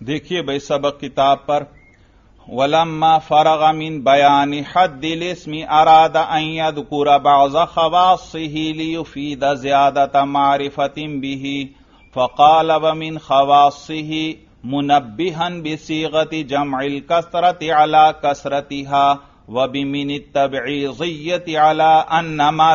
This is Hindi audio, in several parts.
देखिए भाई सबक किताब पर। वलम्मा फरग मिन बयान हद्दिल इसमी अराद अयदकुर बाज़ खवासिही लियुफीद ज़्यादत मारिफतिन बिही। फ़काल व मिन खवासिही मुनब्बिहन बिसीगति जमइल कसरत अला कसरतिहा व बिमिन तबईज़ियत अला अन्नमा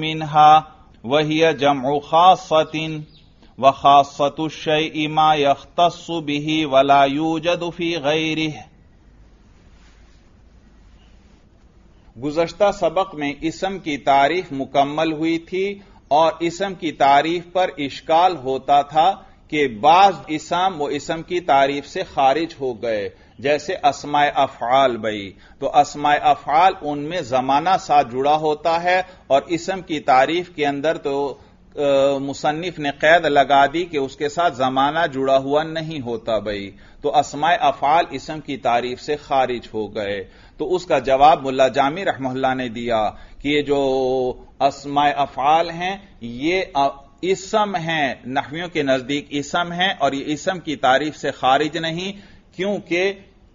मिनहा। वहिय जमउ खासतिन। व खासतुशई मा यख्तस्सु बिही वला यूजद फ़ी गैरिह गुजश्ता सबक में इसम की तारीफ़ मुकम्मल हुई थी और इसम की तारीफ़ पर इश्काल होता था कि बाज इसम वो इसम की तारीफ़ से खारिज हो गए जैसे असमाय अफआल बई तो असमाय अफआल उनमें जमाना साथ जुड़ा होता है और इसम की तारीफ़ के अंदर तो मुसन्निफ ने कैद लगा दी कि उसके साथ जमाना जुड़ा हुआ नहीं होता भाई तो असमाय अफाल इसम की तारीफ़ से खारिज हो गए। तो उसका जवाब मुला जामी रहमल्ला ने दिया कि ये जो असमाय अफाल हैं, ये इसम हैं, नहवियों के नज़दीक इसम हैं और ये इसम की तारीफ़ से खारिज नहीं, क्योंकि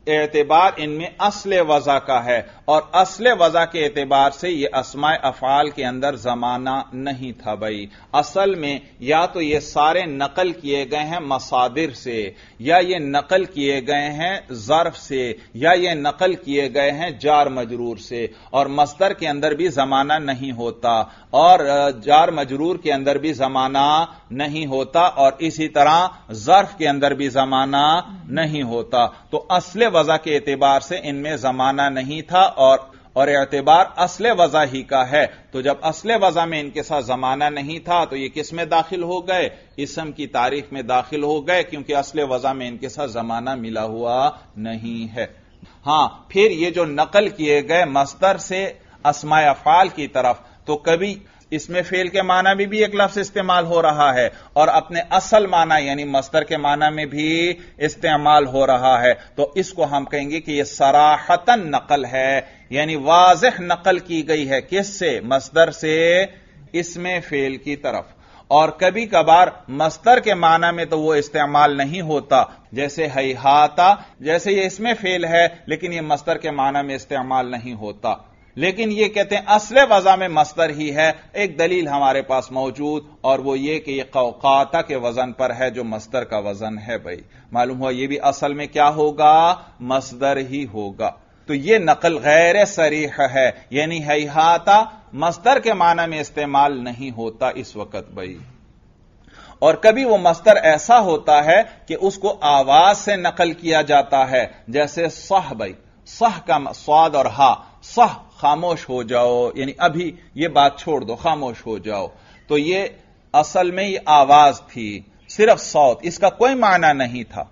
एतबार इनमें असल वजह का है और असल वजह के एतबार से यह असमाय अफाल के अंदर जमाना नहीं था भाई। असल में या तो ये सारे नकल किए गए हैं मसादिर से, या ये नकल किए गए हैं जर्फ से, या ये नकल किए गए हैं जार मजरूर से। और मस्तर के अंदर भी जमाना नहीं होता और जार मजरूर के अंदर भी जमाना नहीं होता और इसी तरह जर्फ के अंदर भी जमाना नहीं होता। तो असल वजह के एतबार से इनमें जमाना नहीं था और और एतबार असले वजह ही का है। तो जब असले वजह में इनके साथ जमाना नहीं था तो ये किसमें दाखिल हो गए? इसम की तारीफ़ में दाखिल हो गए, क्योंकि असले वजह में इनके साथ जमाना मिला हुआ नहीं है। हाँ, फिर ये जो नकल किए गए मस्तर से असमाय अफाल की तरफ़ तो कभी इसमें फेल के माना में भी एक लफ्ज इस्तेमाल हो रहा है और अपने असल माना, यानी मस्तर के माना में भी इस्तेमाल हो रहा है। तो इसको हम कहेंगे कि यह सराहतन नकल है, यानी वाजह नकल की गई है किससे? मस्तर से इसमें फेल की तरफ़। और कभी कभार मस्तर के माना में तो वो इस्तेमाल नहीं होता। जैसे हईहाता जैसे ये इसमें फेल है, लेकिन ये मस्तर के माना में इस्तेमाल नहीं होता। लेकिन ये कहते हैं, असले वजह में मस्तर ही है, एक दलील हमारे पास मौजूद, और वो ये कि ये कौकाता के वज़न पर है, जो मस्तर का वज़न है भाई। मालूम हुआ ये भी असल में क्या होगा? मस्दर ही होगा। तो यह नकल गैर सरीह है, यानी हईहाता मस्तर के माना में इस्तेमाल नहीं होता इस वक्त भाई। और कभी वो मस्तर ऐसा होता है कि उसको आवाज़ से नकल किया जाता है, जैसे सह भाई। सह का स्वाद और हा, सह खामोश हो जाओ, यानी अभी ये बात छोड़ दो, खामोश हो जाओ। तो ये असल में ये आवाज़ थी, सिर्फ़ सौत, इसका कोई माना नहीं था।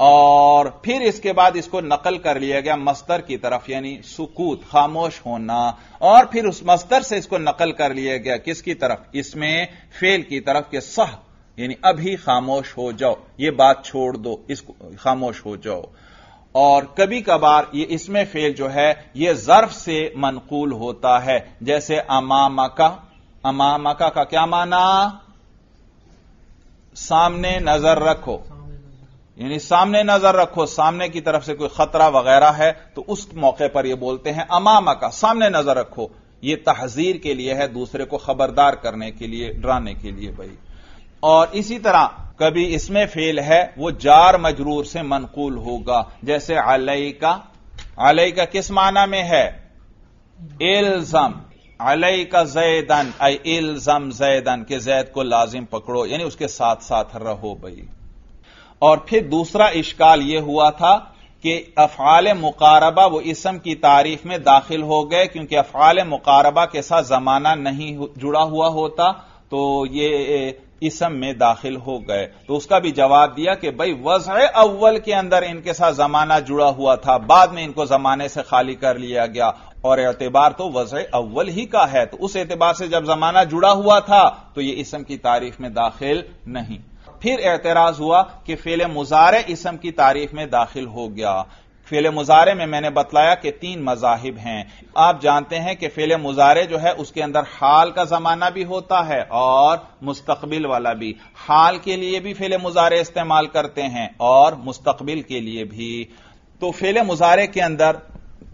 और फिर इसके बाद इसको नकल कर लिया गया मस्तर की तरफ़, यानी सुकूत, खामोश होना। और फिर उस मस्तर से इसको नकल कर लिया गया किसकी तरफ़? इसमें फेल की तरफ़ के सह, यानी अभी खामोश हो जाओ। ये बात छोड़ दो, इसको खामोश हो जाओ। और कभी कभार ये इसमें फेल जो है, ये जर्फ से मनकूल होता है। जैसे अमामका अमामका का क्या माना? सामने नज़र रखो। यानी सामने नज़र रखो, सामने की तरफ़ से कोई खतरा वगैरह है तो उस मौके पर यह बोलते हैं, अमामा का, सामने नज़र रखो। यह तहजीर के लिए है दूसरे को खबरदार करने के लिए, डराने के लिए भाई। और इसी तरह कभी इसमें फेल है, वो जार मजरूर से मनकूल होगा। जैसे अलई का अलई का किस माना में है? इल्जम। अलई का जैदन आई इल्जम जैदन, के जैद को लाजिम पकड़ो, यानी उसके साथ साथ रहो भाई। और फिर दूसरा इश्काल यह हुआ था कि अफाल मुकारबा, वो इसम की तारीफ़ में दाखिल हो गए, क्योंकि अफाल मुकारबा के साथ जमाना नहीं जुड़ा हुआ होता तो ये इसम में दाखिल हो गए। तो उसका भी जवाब दिया कि भाई वजह अव्वल के अंदर इनके साथ जमाना जुड़ा हुआ था। बाद में इनको जमाने से खाली कर लिया गया। और एतबार तो वजह अव्वल ही का है। तो उस एतबार से जब जमाना जुड़ा हुआ था तो यह इसम की तारीफ़ में दाखिल नहीं। फिर एतराज़ हुआ कि फेल मुजारे इसम की तारीफ़ में दाखिल हो गया। फेले मुजारे में मैंने बतलाया कि तीन मजाहिब हैं। आप जानते हैं कि फेले मुजारे जो है, उसके अंदर हाल का जमाना भी होता है और मुस्तकबिल वाला भी। हाल के लिए भी फेले मुजारे इस्तेमाल करते हैं और मुस्तकबिल के लिए भी। तो फेले मुजारे के अंदर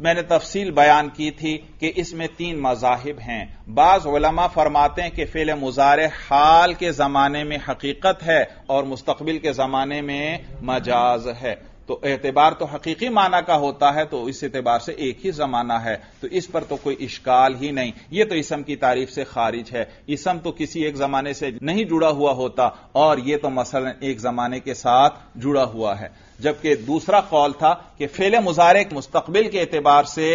मैंने तफसील बयान की थी कि इसमें तीन मजाहिब हैं। बाज उलमा फरमाते हैं कि फेल मुजारे हाल के जमाने में हकीकत है और मुस्तकबिल के जमाने में मजाज है। तो एतबार तो हकीकी माना का होता है तो इस एतबार से एक ही जमाना है तो इस पर तो कोई इश्काल ही नहीं। यह तो इसम की तारीफ़ से खारिज है। इसम तो किसी एक जमाने से नहीं जुड़ा हुआ होता, और यह तो मसलन एक जमाने के साथ जुड़ा हुआ है। जबकि दूसरा कौल था कि फेले मुजारे मुस्तबिल के एतबार से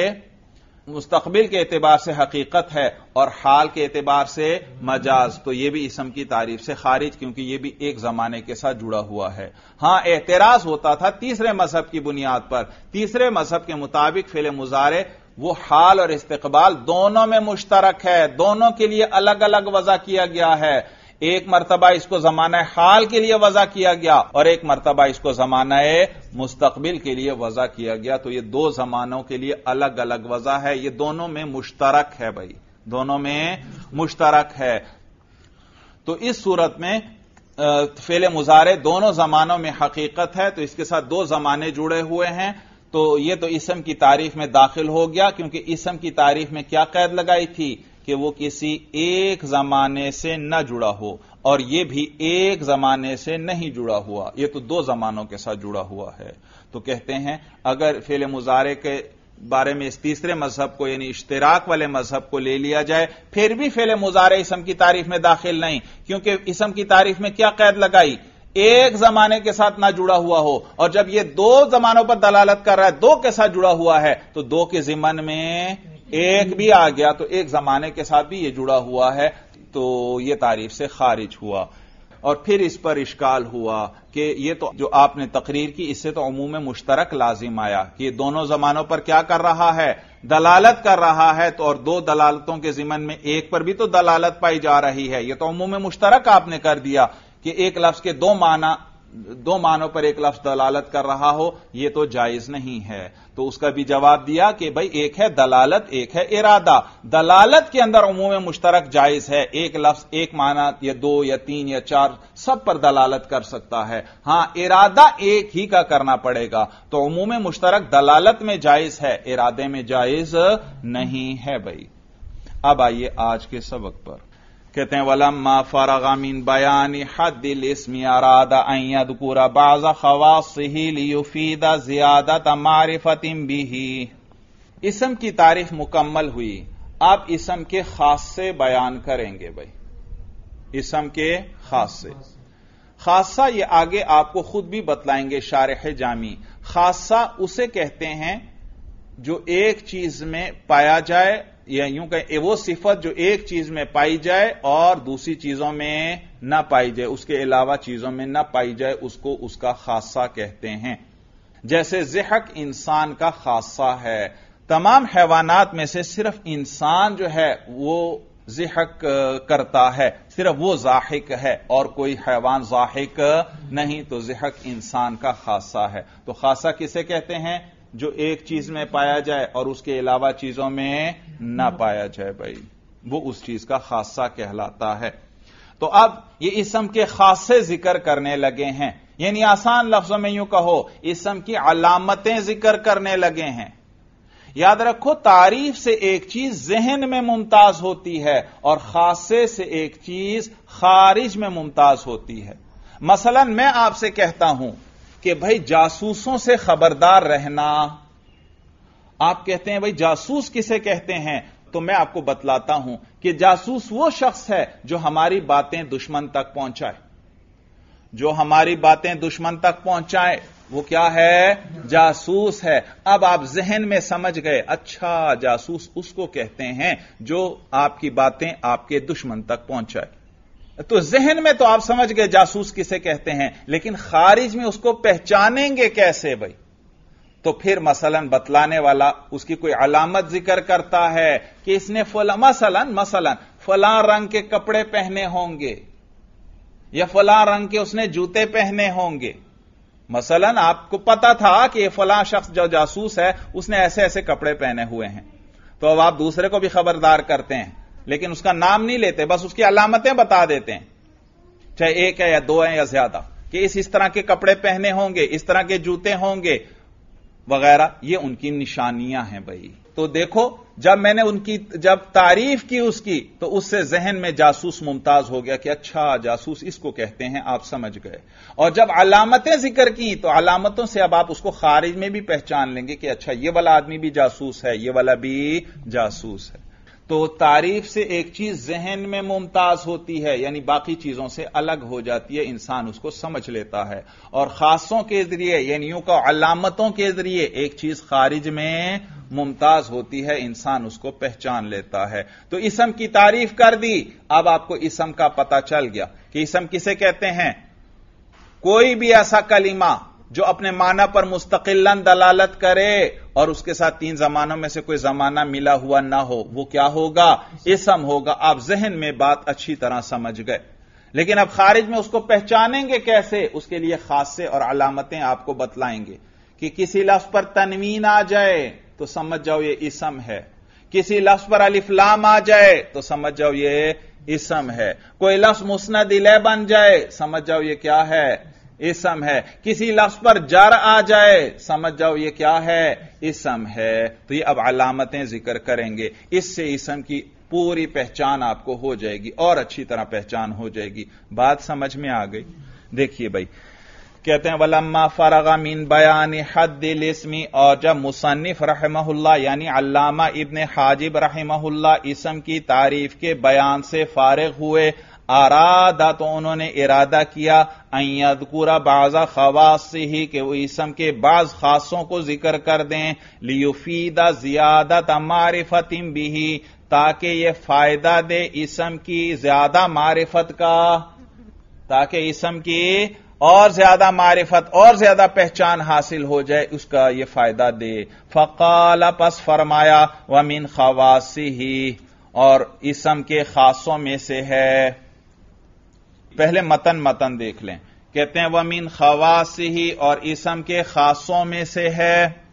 मुस्तकबिल के एतबार से हकीकत है और हाल के एतबार से मजाज। तो यह भी इसम की तारीफ़ से खारिज, क्योंकि यह भी एक जमाने के साथ जुड़ा हुआ है। हाँ, एतराज़ होता था तीसरे मज़हब की बुनियाद पर। तीसरे मज़हब के मुताबिक फेले मुजारे, वो हाल और इस्तकबाल दोनों में मुश्तरक है। दोनों के लिए अलग अलग वजह किया गया है। एक मरतबा इसको जमाना हाल के लिए वजह किया गया और एक मरतबा इसको जमाना मुस्तबिल के लिए वजह किया गया। तो ये दो जमानों के लिए अलग अलग वजह है। ये दोनों में मुश्तरक है भाई। दोनों में मुश्तरक है। तो इस सूरत में फेले मुजारे दोनों जमानों में हकीकत है। तो इसके साथ दो जमाने जुड़े हुए हैं। तो ये तो इसम की तारीफ़ में दाखिल हो गया, क्योंकि इसम की तारीफ़ में क्या कैद लगाई थी? कि वो किसी एक जमाने से न जुड़ा हो और ये भी एक जमाने से नहीं जुड़ा हुआ। ये तो दो जमानों के साथ जुड़ा हुआ है। तो कहते हैं, अगर फेले मुजारे के बारे में इस तीसरे मज़हब को, यानी इश्तराक वाले मज़हब को ले लिया जाए, फिर भी फेले मुजारे इसम की तारीफ़ में दाखिल नहीं। क्योंकि इसम की तारीफ़ में क्या कैद लगाई? एक जमाने के साथ ना जुड़ा हुआ हो। और जब ये दो जमानों पर दलालत कर रहा है, दो के साथ जुड़ा हुआ है तो दो के जिमन में एक भी आ गया तो एक जमाने के साथ भी ये जुड़ा हुआ है तो ये तारीफ़ से खारिज हुआ। और फिर इस पर इश्काल हुआ कि ये तो जो आपने तकरीर की, इससे तो अमूम मुश्तरक लाजिम आया कि दोनों जमानों पर क्या कर रहा है? दलालत कर रहा है तो और दो दलालतों के जिमन में एक पर भी तो दलालत पाई जा रही है। ये तो अमूम मुश्तरक आपने कर दिया कि एक लफ्ज के दो माना दो मानों पर एक लफ्ज दलालत कर रहा हो यह तो जायज़ नहीं है। तो उसका भी जवाब दिया कि भाई, एक है दलालत, एक है इरादा। दलालत के अंदर उमूम मुश्तरक जायज़ है। एक लफ्ज, एक माना, या दो, या तीन, या चार, सब पर दलालत कर सकता है। हाँ, इरादा एक ही का करना पड़ेगा। तो उमूम मुश्तरक दलालत में जायज़ है, इरादे में जायज़ नहीं है भाई। अब आइए आज के सबक पर। कहते हैं वलम्मा फरगामिन बयान हदिल इसमी अरादा अयदकुरा बाजा खवासही लियुफीदा जियादत मारिफतिम बिही। इसम की तारीफ़ मुकम्मल हुई। आप इसम के खास बयान करेंगे भाई। इसम के खास। खासा ये आगे आपको खुद भी बतलाएँगे शारह जामी। खासा उसे कहते हैं जो एक चीज़ में पाया जाए या यूँ कहें वो सिफत जो एक चीज़ में पाई जाए और दूसरी चीज़ों में ना पाई जाए, उसके अलावा चीज़ों में ना पाई जाए, उसको उसका खासा कहते हैं। जैसे जहक इंसान का खासा है। तमाम हैवानात में से सिर्फ़ इंसान जो है, वो जिहक करता है। सिर्फ़ वो जाहिक है और कोई हैवान जाहिक नहीं तो जिहक इंसान का खासा है। तो खासा किसे कहते हैं? जो एक चीज़ में पाया जाए और उसके अलावा चीज़ों में ना पाया जाए भाई, वो उस चीज़ का खासा कहलाता है। तो अब ये इसम के खासे ज़िक्र करने लगे हैं। यानी आसान लफ्जों में यूँ कहो, इसम की अलामतें ज़िक्र करने लगे हैं। याद रखो, तारीफ़ से एक चीज़ जहन में मुमताज़ होती है और खासे से एक चीज़ खारिज में मुमताज़ होती है। मसलन मैं आपसे कहता हूँ कि भाई जासूसों से खबरदार रहना। आप कहते हैं, भाई जासूस किसे कहते हैं? तो मैं आपको बतलाता हूँ कि जासूस वो शख्स है जो हमारी बातें दुश्मन तक पहुँचाए। जो हमारी बातें दुश्मन तक पहुँचाए, वो क्या है? जासूस है। अब आप जहन में समझ गए अच्छा जासूस उसको कहते हैं जो आपकी बातें आपके दुश्मन तक पहुँचाए। तो जहन में तो आप समझ गए जासूस किसे कहते हैं, लेकिन खारिज में उसको पहचानेंगे कैसे भाई? तो फिर मसलन बतलाने वाला उसकी कोई अलामत ज़िक्र करता है कि इसने फला, मसलन मसलन, फला रंग के कपड़े पहने होंगे, या फला रंग के उसने जूते पहने होंगे। मसलन, आपको पता था कि यह फला शख्स जो जासूस है, उसने ऐसे ऐसे कपड़े पहने हुए हैं। तो अब आप दूसरे को भी खबरदार करते हैं। लेकिन उसका नाम नहीं लेते, बस उसकी अलामतें बता देते हैं। चाहे एक है या दो है या ज़्यादा, कि इस इस तरह के कपड़े पहने होंगे, इस तरह के जूते होंगे, वगैरह, ये उनकी निशानियाँ हैं भाई। तो देखो, जब मैंने उनकी, जब तारीफ़ की उसकी तो उससे जहन में जासूस मुमताज़ हो गया कि अच्छा जासूस इसको कहते हैं, आप समझ गए। और जब अलामतें ज़िक्र की तो अलामतों से अब आप उसको खारिज में भी पहचान लेंगे कि अच्छा ये वाला आदमी भी जासूस है, ये वाला भी जासूस है। तो तारीफ़ से एक चीज़ जहन में मुमताज़ होती है, यानी बाकी चीज़ों से अलग हो जाती है, इंसान उसको समझ लेता है। और खासों के ज़रिए, यानी यूँ का अलामतों के ज़रिए एक चीज़ खारिज में मुमताज़ होती है, इंसान उसको पहचान लेता है। तो इसम की तारीफ़ कर दी, अब आपको इसम का पता चल गया कि इसम किसे कहते हैं। कोई भी ऐसा कलीमा जो अपने माना पर मुस्तकिलन दलालत करे और उसके साथ तीन जमानों में से कोई जमाना मिला हुआ ना हो, वो क्या होगा? इसम होगा। आप जहन में बात अच्छी तरह समझ गए। लेकिन अब खारिज में उसको पहचानेंगे कैसे? उसके लिए खासे और अलामतें आपको बतलाएँगे कि किसी लफ्ज पर तनवीन आ जाए तो समझ जाओ ये इसम है। किसी लफ्ज पर अलिफ्लाम आ जाए तो समझ जाओ ये इसम है। कोई लफ्ज मुस्नद इले बन जाए, समझ जाओ ये क्या है? इसम है। किसी लफ्ज पर जर आ जाए, समझ जाओ ये क्या है? इसम है। तो ये अब अलामतें ज़िक्र करेंगे। इससे इसम की पूरी पहचान आपको हो जाएगी और अच्छी तरह पहचान हो जाएगी। बात समझ में आ गई? देखिए भाई कहते हैं, वलम्मा फरगा मिन बयान हद्दिल इसमी और जब मुसन्निफ रहमहुल्ला यानी अल्लामा इब्न हाजिब रहमहुल्ला इसम की तारीफ़ के बयान से फारिग हुए, आरादा तो उन्होंने इरादा किया अयदकुरा बाजा खवास से ही कि वो इसम के बाज खासों को ज़िक्र कर दें, लियुफीदा जियादत मारिफतिम भी ताकि ये फ़ायदा दे इसम की ज़्यादा मारिफत का, ताकि इसम की और ज़्यादा मारिफत, और ज़्यादा पहचान हासिल हो जाए, उसका यह फ़ायदा दे। फकाल, पस फरमाया, वमिन खवासी ही और इसम के खासों में से है। पहले मतन मतन देख लें। कहते हैं, वमीन खवासी ही और इसम के खासों में से है।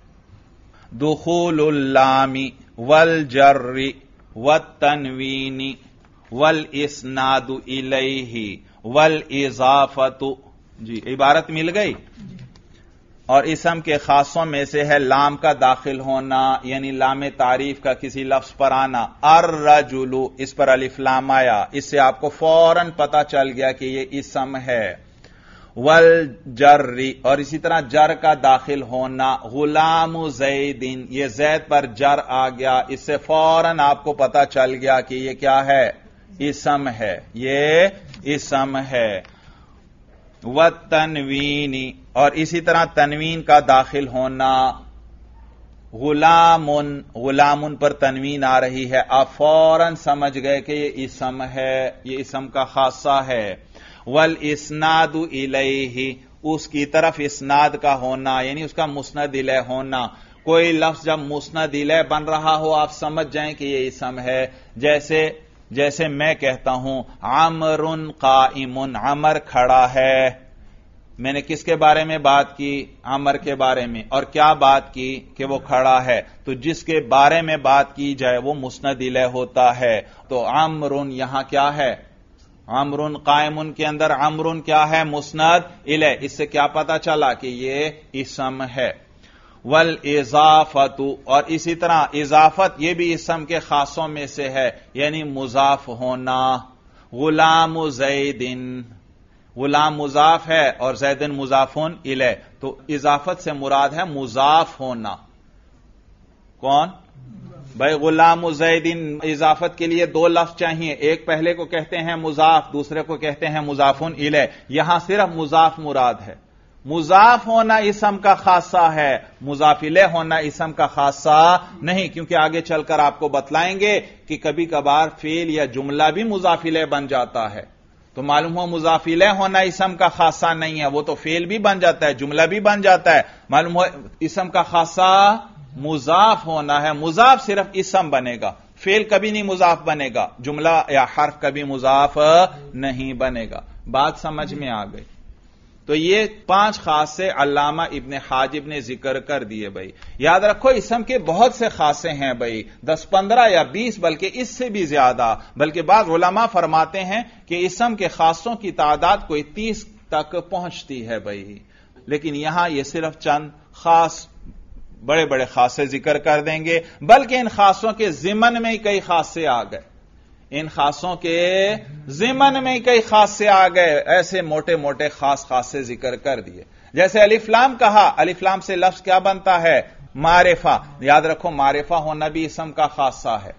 दुखुल्लामी वल जर्री व तनवीनी, वल इस इसनादु इलही, वल इजाफतु जी, इबारत मिल गई। और इसम के खासों में से है लाम का दाखिल होना, यानी लाम तारीफ़ का किसी लफ्ज पर आना। अर रजुलू इस पर अलिफ्लाम आया। इससे आपको फ़ौरन पता चल गया कि यह इसम है। वल जर्री और इसी तरह जर का दाखिल होना। गुलाम जैदिन, ये जैद पर जर आ गया। इससे फ़ौरन आपको पता चल गया कि यह क्या है? इसम है। ये इसम है। व तनवीनी और इसी तरह तनवीन का दाखिल होना। गुलामुन गुलामुन पर तनवीन आ रही है। आप फ़ौरन समझ गए कि ये इसम है, ये इसम का खासा है। वल इसनादु इलही, उसकी तरफ़ इसनाद का होना, यानी उसका मुस्नद इलय होना। कोई लफ्ज जब मुस्नद इलय बन रहा हो, आप समझ जाएँ कि ये इसम है। जैसे जैसे मैं कहता हूँ, आमरुन काइमुन अमर खड़ा है। मैंने किसके बारे में बात की? अमर के बारे में। और क्या बात की कि वो खड़ा है? तो जिसके बारे में बात की जाए, वो मुस्नद इलय होता है। तो अमरुन यहाँ क्या है? अमरुन कायमुन के अंदर अमरुन क्या है? मुस्नद इलय इससे क्या पता चला कि ये इसम है? वल इजाफतु, और इसी तरह इजाफत यह भी इसम के खासों में से है, यानी मुजाफ होना। गुलाम जैदिन, गुलाम मुजाफ है और जैदिन मुजाफुन इले तो इजाफत से मुराद है मुजाफ होना। कौन? भाई गुलाम जैदिन, इजाफत के लिए दो लफ्ज चाहिए। एक पहले को कहते हैं मुजाफ, दूसरे को कहते हैं मुजाफुन इले यहाँ सिर्फ़ मुजाफ मुराद है। मुजाफ होना इसम का खासा है। मुजाफिले होना इसम का खासा नहीं, क्योंकि आगे चलकर आपको बतलाएँगे कि कभी कभार फेल या जुमला भी मुजाफिले बन जाता है। तो मालूम हो, मुजाफिले होना इसम का खासा नहीं है, वो तो फेल भी बन जाता है, जुमला भी बन जाता है। मालूम हो, इसम का खासा मुजाफ होना है। मुजाफ सिर्फ़ इसम बनेगा। फेल कभी नहीं मुजाफ बनेगा। जुमला या हर्फ कभी मुजाफ नहीं बनेगा। बात समझ में आ गई। तो ये पाँच खासे अल्लामा इब्ने हाजिब ने ज़िक्र कर दिए भाई। याद रखो, इसम के बहुत से खासे हैं भाई। दस पंद्रह या बीस, बल्कि इससे भी ज़्यादा। बल्कि बाद उलमा फरमाते हैं कि इसम के खासों की तादाद कोई तीस तक पहुँचती है भाई। लेकिन यहाँ यह सिर्फ़ चंद खास बड़े बड़े खासे ज़िक्र कर देंगे। बल्कि इन खासों के जिमन में ही कई खासे आ गए। इन खासों के जिमन में कई खास आ गए, ऐसे मोटे मोटे खास खास ज़िक्र कर दिए। जैसे अलिफ्लाम कहा अलिफ्लाम से लफ्ज क्या बनता है? मारेफा। याद रखो, मारेफा होना भी इसम का खासा है।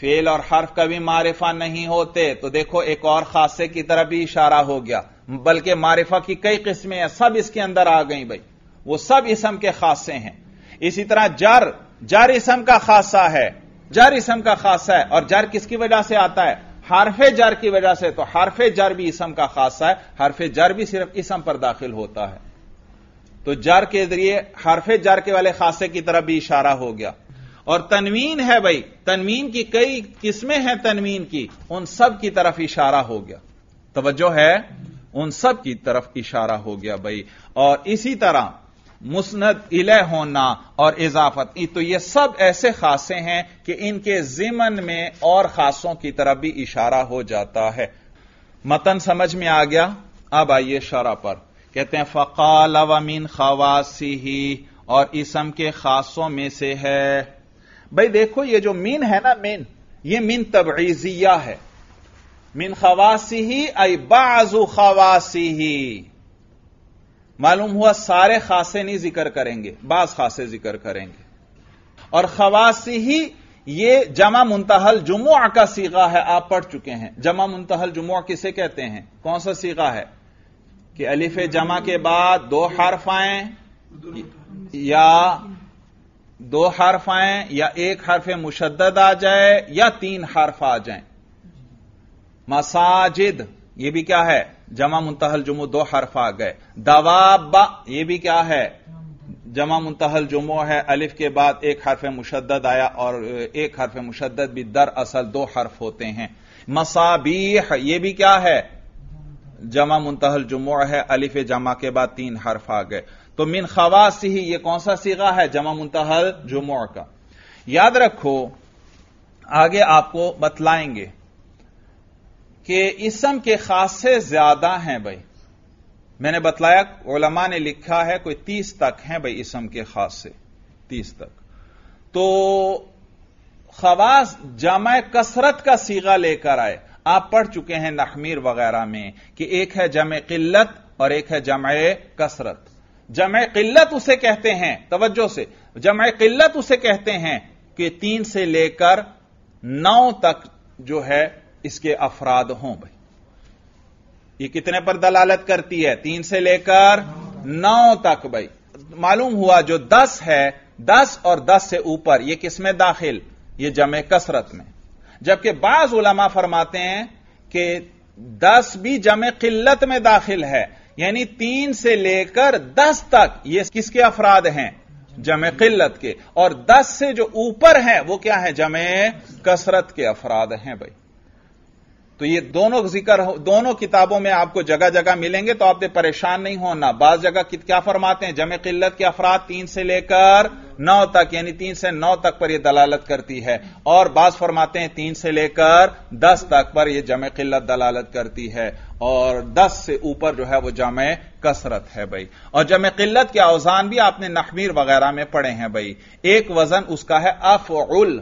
फेल और हर्फ कभी मारिफा नहीं होते। तो देखो, एक और खासे की तरफ़ भी इशारा हो गया। बल्कि मारिफा की कई किस्में हैं, सब इसके अंदर आ गई भाई। वो सब इसम के खासे हैं। इसी तरह जर जर इसम का खासा है। जर इसम का खासा है और जर किसकी वजह से आता है हरफे जर की वजह से तो हरफे जर भी इसम का खासा है हरफे जर भी सिर्फ़ इसम पर दाखिल होता है तो जर के ज़रिए हरफे जर के वाले खासे की तरफ़ भी इशारा हो गया और तनवीन है भाई तनवीन की कई किस्में हैं तनवीन की उन सब की तरफ़ इशारा हो गया तवज्जो है उन सब की तरफ़ इशारा हो गया भाई और इसी तरह मुस्नद इलह होना और इजाफत। तो ये सब ऐसे खासे हैं कि इनके जिमन में और खासों की तरफ़ भी इशारा हो जाता है। मतन समझ में आ गया? अब आइए शरा पर। कहते हैं, फ़काल वमिन खवासी ही और इसम के खासों में से है। भाई देखो, ये जो मीन है ना, मीन, ये मीन तबीजिया है। मीन खवासी ही बाजू खवासी ही मालूम हुआ सारे खासे नहीं ज़िक्र करेंगे बास खासे ज़िक्र करेंगे। और खवासी ही ये जमा मुंतहल जुमुआ का सीगा है, आप पढ़ चुके हैं। जमा मुंतहल जुमुआ किसे कहते हैं? कौन सा सीगा है? कि अलिफ जमा के बाद दो हर्फ आए, या दो हर्फ आए, या एक हर्फ मुशद्दद आ जाए, या तीन हर्फ आ जाए। मसाजिद, ये भी क्या है? जमा मुंतहल जुमो दो हरफ आ गए। दवाबा ये भी क्या है? जमा मुंतहल जुमो है, अलिफ के बाद एक हरफ मुशद्दद आया और एक हरफ मुशद्दद भी दर असल दो हर्फ होते हैं। मसाबीह, ये भी क्या है? जमा मुंतहल जुमो है, अलिफ जमा के बाद तीन हरफ आ गए। तो मिन खवास ही ये कौन सा सीगा है? जमा मुंतहल जुमो का। याद रखो, आगे आपको बतलाएँगे। कि इसम के खासे ज़्यादा हैं भाई। मैंने बतलाया ओलमा ने लिखा है, कोई तीस तक हैं भाई इसम के खास, तीस तक। तो खवास जमा कसरत का सीगा लेकर आए। आप पढ़ चुके हैं नखमीर वगैरह में कि एक है जम किल्लत और एक है जम कसरत। जम किल्लत उसे कहते हैं, तवज्जो से। जम किल्लत उसे कहते हैं कि तीन से लेकर नौ तक जो है इसके अफराद हों भाई। ये कितने पर दलालत करती है? तीन से लेकर नौ तक भाई। मालूम हुआ जो दस है, दस और दस से ऊपर, ये किसमें दाखिल? ये जमे कसरत में। जबकि बाज उलमा फरमाते हैं कि दस भी जमे किल्लत में दाखिल है। यानी तीन से लेकर दस तक ये किसके अफराद हैं? जमे किल्लत के। और दस से जो ऊपर हैं, वो क्या है? जमे कसरत के अफराद हैं भाई। तो ये दोनों ज़िक्र दोनों किताबों में आपको जगह जगह मिलेंगे तो आपने परेशान नहीं होना। बाज जगह क्या फरमाते हैं? जमे किल्लत के अफराद तीन से लेकर नौ तक, यानी तीन से नौ तक पर यह दलालत करती है। और बाज फरमाते हैं तीन से लेकर दस तक पर यह जमे किल्लत दलालत करती है। और दस से ऊपर जो है वह जमे कसरत है भाई। और जमे किल्लत के औजान भी आपने नहमीर वगैरह में पढ़े हैं भाई। एक वज़न उसका है अफ उल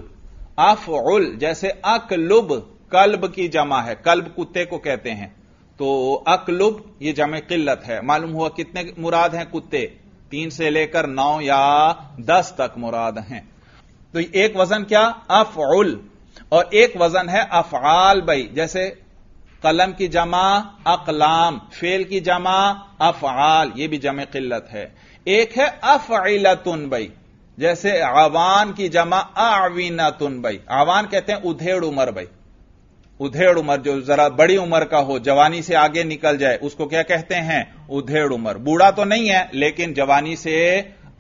अफ उल जैसे अकलुब। कल्ब की जमा है। कल्ब कुत्ते को कहते हैं। तो अकलुब, ये जमे किल्लत है। मालूम हुआ कितने मुराद हैं कुत्ते? तीन से लेकर नौ या दस तक मुराद हैं। तो एक वज़न क्या? अफउल। और एक वज़न है अफआल भाई जैसे कलम की जमा, अकलाम। फेल की जमा, अफआल। ये भी जमे किल्लत है। एक है अफइलतुन भाई जैसे आवान की जमा, आवीनतुन भाई आवान कहते हैं उधेड़ उमर भाई उधेड़ उम्र जो जरा बड़ी उम्र का हो, जवानी से आगे निकल जाए, उसको क्या कहते हैं? उधेड़ उम्र। बूढ़ा तो नहीं है, लेकिन जवानी से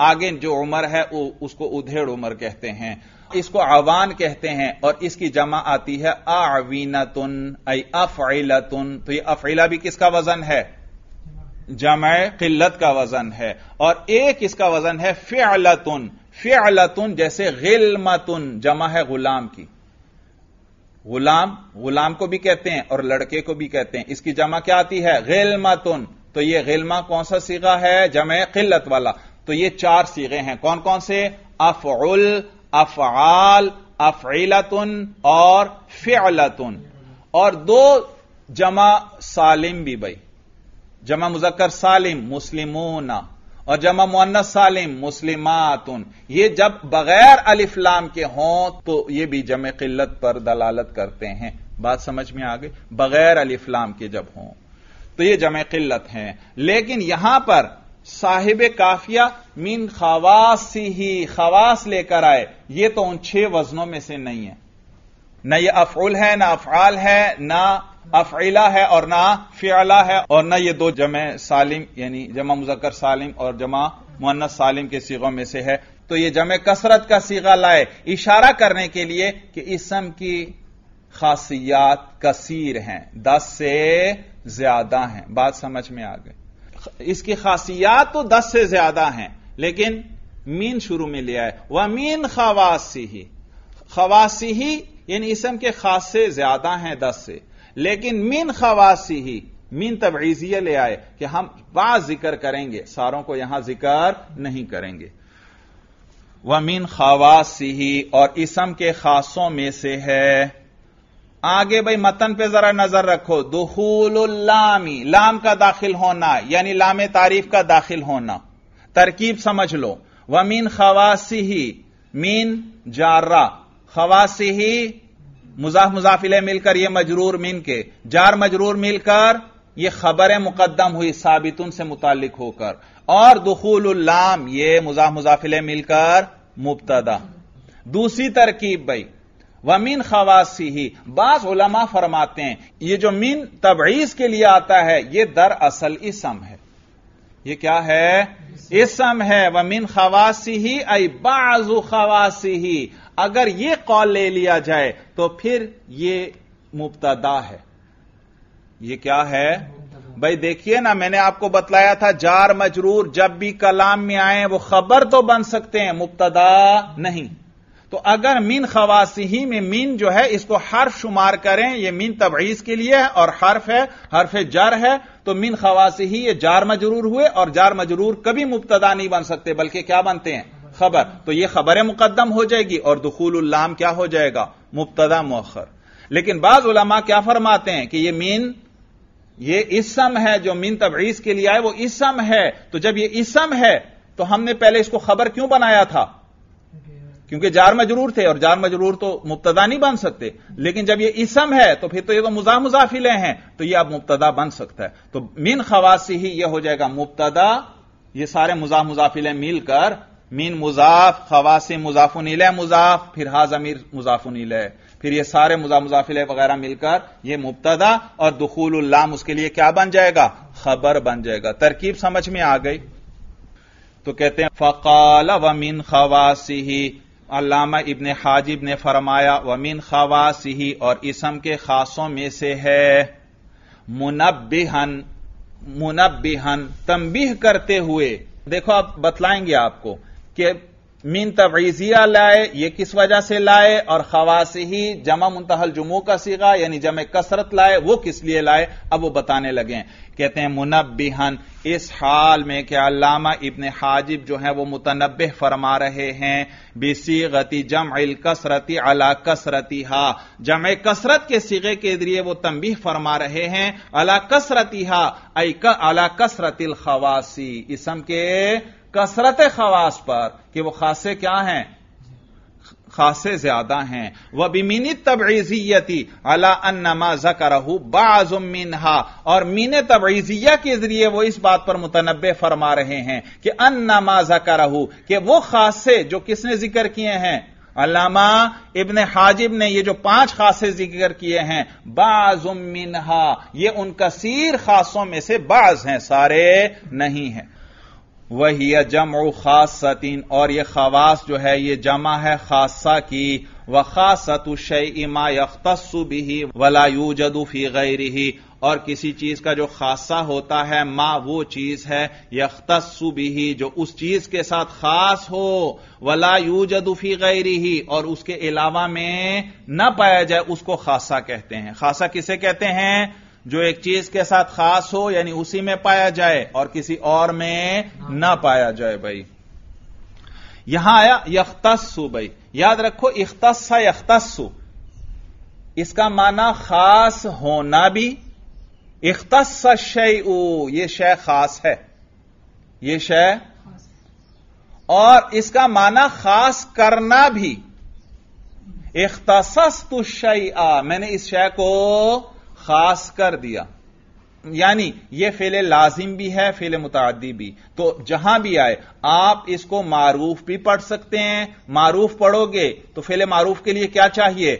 आगे जो उम्र है उसको उधेड़ उम्र कहते हैं। इसको आवान कहते हैं, और इसकी जमा आती है आवीनतुन आई अफिलतुन तो ये अफिला भी किसका वज़न है? जमा किल्लत का वज़न है। और एक इसका वज़न है फ़िलतुन फ़िलतुन जैसे गिलमतुन, जमा है गुलाम की। गुलाम गुलाम को भी कहते हैं और लड़के को भी कहते हैं। इसकी जमा क्या आती है? गिलमतुन। तो ये गिलमा कौन सा सीगा है? जमे किल्लत वाला। तो ये चार सीगे हैं। कौन कौन से? अफउल, अफआल अफिलतुन और फ़िलतुन और दो जमा सालिम भी भाई। जमा मुजक्कर सालिम, मुस्लिमूना। और जमा मुन्नस सालिम, मुस्लिमातुन, ये जब बगैर अलिफ्लाम के हों तो ये भी जमे किल्लत पर दलालत करते हैं। बात समझ में आ गई? बगैर अलिफ्लाम के जब हों तो ये जमे किल्लत हैं। लेकिन यहाँ पर साहिब काफिया मीन खवास ही खवास लेकर आए। ये तो उन छह वजनों में से नहीं है। न ये अफउल है, ना अफआल है, ना अफिला है और ना फ़ियला है और ना ये दो जमे सालिम, यानी जमा मुजक्कर सालिम और जमा मुन्नत सालिम के सीगों में से है। तो ये जमे कसरत का सीगा लाए इशारा करने के लिए कि इसम की खासियात कसीर हैं, दस से ज़्यादा हैं। बात समझ में आ गई। इसकी खासियात तो दस से ज़्यादा हैं, लेकिन मीन शुरू में लिया है वह मीन खवासी ही खवासी ही यानी इसम के खास से ज़्यादा हैं, दस से। लेकिन मिन खवासी ही, मीन तबीजिया ले आए कि हम बात ज़िक्र करेंगे, सारों को यहाँ ज़िक्र नहीं करेंगे। वह मीन खवासी ही, और इसम के खासों में से है, आगे भाई मतन पे जरा नज़र रखो दुखूलामी लाम का दाखिल होना, यानी लाम तारीफ़ का दाखिल होना। तरकीब समझ लो। वमीन खवासी ही, मीन जारा खवासी ही मुजाफ मुजाफिले मिलकर यह मजरूर मिन के, जार मजरूर मिलकर यह खबर मुकदम हुई, साबितुन से मुतालिक होकर। और दुखूलाम ये मुजाफ मुजाफिले मिलकर मुबतदा। दूसरी तरकीब भाई वमीन खवासी ही बाज उलमा फरमाते हैं, ये जो मीन तबईज के लिए आता है, ये दर असल इसम है। ये क्या है? इसम है वमीन खवासी ही आई बाजू खवासी ही अगर यह कॉल ले लिया जाए तो फिर यह मुबतदा है। यह क्या है? भाई देखिए ना, मैंने आपको बतलाया था, जार मजरूर, जब भी कलाम में आए, वो खबर तो बन सकते हैं, मुबतदा नहीं। तो अगर मीन खवासी में, मीन जो है, इसको हर्फ शुमार करें, ये मीन तबईज के लिए है, और हर्फ है, हर्फ जर है तो मीन खवासी ये जार मजरूर हुए, और जार मजरूर कभी मुबतदा नहीं बन सकते, बल्कि क्या बनते हैं? खबर तो यह खबर मुकदम हो जाएगी और दुखूलाम क्या हो जाएगा? मुबतदा मौखर लेकिन बाज उलमा क्या फरमाते हैं कि यह मीन, ये इसम है जो मीन तबईस के लिए आए, वो इसम है। तो जब यह इसम है तो हमने पहले इसको खबर क्यों बनाया था? क्योंकि जार मजरूर थे, और जार मजरूर तो मुबतदा नहीं बन सकते। लेकिन जब ये इसम है तो फिर तो ये तो मुजा मुजाफिले हैं तो ये अब मुबतदा बन सकता है। तो मिन खवासी ही यह हो जाएगा मुबतदा, ये सारे मुजा मुजाफिले मिलकर मीन मुजाफ खवासी मुजाफुन मुजाफ, फिर हा जमीर मुजाफुन फिर ये सारे मुजा, मुजाफिल वगैरह मिलकर ये मुबतदा और दुखूलाम उसके लिए क्या बन जाएगा? खबर बन जाएगा। तरकीब समझ में आ गई। तो कहते हैं, फ़काल वमीन खवासी ही अल्लामा इबन हाजिब ने फरमाया, वमीन खवासी ही और इसम के खासों में से है। मुनबिहन मुनबिहन तंबीह करते हुए। देखो आप बतलाएँगे आपको। कि मीन तवीजिया लाए, ये किस वजह से लाए, और खवासी जमा मुंतहल जुमू का सीगा, यानी जम कसरत लाए, वो किस लिए लाए, अब वो बताने लगे कहते हैं मुनबिहन इस हाल में कि अल्लामा इब्न हाजिब जो है, वो मुतनबे फरमा रहे हैं बेसी गति जम कसरती अला कसरती हा जम कसरत के सीगे के ज़रिए वो तंबीह फरमा रहे हैं, अला कसरती हा अला कसरतिल खवासी। इसम के कसरत खवास पर कि वो खासे क्या हैं? खासे ज़्यादा हैं। वह बिमिनी तबीजियती अला अन्नमा जकरहू बाजुमिनहा और मीन तबीजिया के ज़रिए वो इस बात पर मुतनबे फरमा रहे हैं कि अन्नमा जकरहू, कि वो खासे जो किसने ज़िक्र किए हैं? अलामा इबन हाजिब ने ये जो पाँच खासे ज़िक्र किए हैं बाजुमिनहा ये उन कसीर खासों में से बाज हैं, सारे नहीं हैं। वही जम खासतीन, और ये खवास जो है, ये जमा है खासा की, व खासत इमा यख्तु भी वला यूजदू फ़ी गैरिही। और किसी चीज़ का जो खासा होता है, माँ वो चीज़ है यख्तु भी जो उस चीज़ के साथ खास हो, वला यूजदू फ़ी गैरिही। और उसके अलावा में न पाया जाए, उसको खासा कहते हैं। खासा किसे कहते हैं? जो एक चीज़ के साथ खास हो, यानी उसी में पाया जाए और किसी और में ना पाया जाए भाई। यहाँ आया यख्तस्सु भाई। याद रखो इख्तस्सा यख्तस्सु। इसका माना खास होना भी। इख्तस्सा शय ये शय खास है। ये शय और इसका माना खास करना भी। इख्तसस्तु शय मैंने इस शय को खास कर दिया। यानी यह फेले लाजिम भी है, फेले मुतादी भी। तो जहाँ भी आए, आप इसको मारूफ भी पढ़ सकते हैं। मारूफ पढ़ोगे तो फेले मारूफ के लिए क्या चाहिए?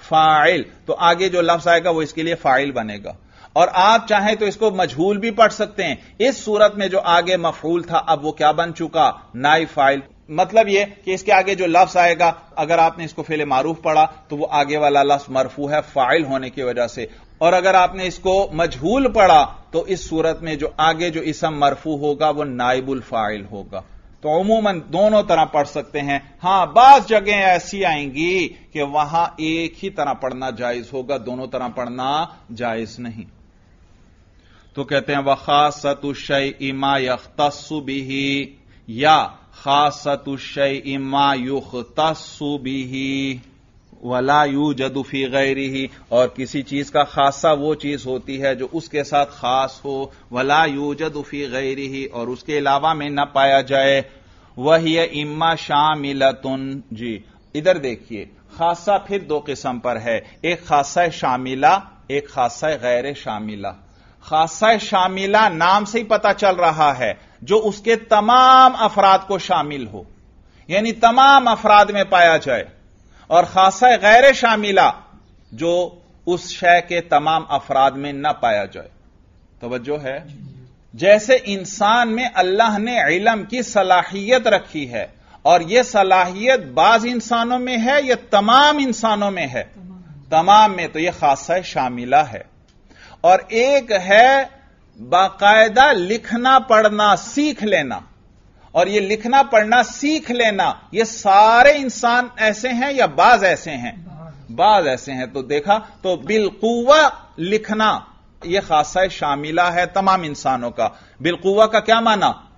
फ़ाइल। तो आगे जो लफ्ज आएगा, वो इसके लिए फ़ाइल बनेगा। और आप चाहें तो इसको मजहूल भी पढ़ सकते हैं। इस सूरत में जो आगे मफूल था, अब वो क्या बन चुका? नाई फ़ाइल। मतलब यह कि इसके आगे जो लफ्ज आएगा, अगर आपने इसको फेले मारूफ पढ़ा तो वो आगे वाला लफ्स मरफू है, फ़ाइल होने की वजह से। और अगर आपने इसको मजहूल पढ़ा तो इस सूरत में जो आगे जो इसम मरफू होगा वह नाइबुल फ़ाइल होगा। तो अमूमन दोनों तरह पढ़ सकते हैं। हाँ, बाज जगह ऐसी आएँगी कि वहाँ एक ही तरह पढ़ना जायज़ होगा, दोनों तरह पढ़ना जायज़ नहीं। तो कहते हैं वखासतुशय इमा यख्तसु बिही या खासतुशय इमा युख्तसु बिही, वला यू जदुफी गैरी ही और किसी चीज़ का खासा वो चीज़ होती है जो उसके साथ खास हो, वला यू जदुफी गैरी ही और उसके अलावा में न पाया जाए। वह इम्मा शामिलतुन। जी, इधर देखिए, खासा फिर दो किस्म पर है। एक खासा शामिला, एक खासा गैर शामिला खासा शामिला नाम से ही पता चल रहा है। जो उसके तमाम अफराद को शामिल हो। यानी तमाम अफराद में पाया जाए। और खासा गैर शामिला जो उस शय के तमाम अफराद में न पाया जाए। तवज्जो है? जैसे इंसान में अल्लाह ने इलम की सलाहियत रखी है, और यह सलाहियत बाज इंसानों में है, या तमाम इंसानों में है। तमाम में तो यह खासा शामिला है। और एक है बाकायदा लिखना पढ़ना सीख लेना। और ये लिखना पढ़ना सीख लेना, ये सारे इंसान ऐसे हैं या बाज ऐसे हैं? बाज ऐसे हैं। तो देखा तो बिलकुआ लिखना यह खासा शामिला है तमाम इंसानों का। बिलकुआ का क्या माना?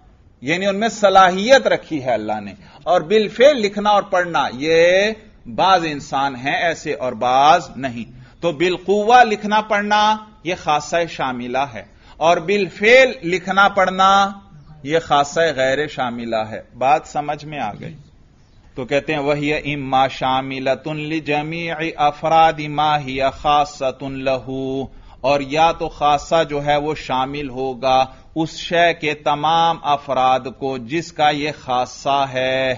यानी उनमें सलाहियत रखी है अल्लाह ने। और बिलफे लिखना और पढ़ना, ये बाज इंसान हैं ऐसे और बाज नहीं। तो बिलकुआ लिखना पढ़ना यह खासा शामिला है। और बिलफेल लिखना पढ़ना यह खासा गैर शामिला है। बात समझ में आ गई। तो कहते हैं, वही इम्मा शामिलतुन जमी अफराद माहिया खासतुन लहू। और या तो खासा जो है, वो शामिल होगा उस शय के तमाम अफराद को जिसका यह खासा है।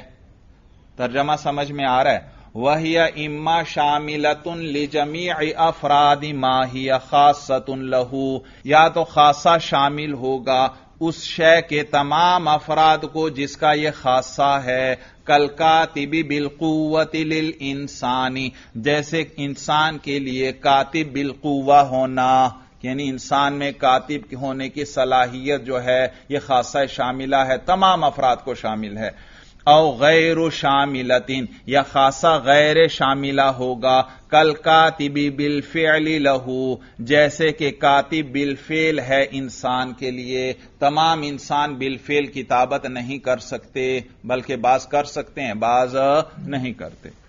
तर्जमा समझ में आ रहा है? वही इम्मा शामिलतुन लिजमी अफराद माहिया खासतुन लहू। या तो खासा शामिल होगा उस शय के तमाम अफराद को जिसका यह खासा है। कल तिबी बिलकुवतिल इंसानी। जैसे इंसान के लिए कातिब बिलकुवा होना, यानी इंसान में कातिब होने की सलाहियत जो है यह खासा शामिला है, तमाम अफराद को शामिल है। औ गैर शामिलतिन। या खासा गैर शामिला होगा। कल कातिबी बिलफेली लहू। जैसे कि कातिब बिलफेल है इंसान के लिए। तमाम इंसान बिलफेल किताबत नहीं कर सकते, बल्कि बाज कर सकते हैं, बाज नहीं करते।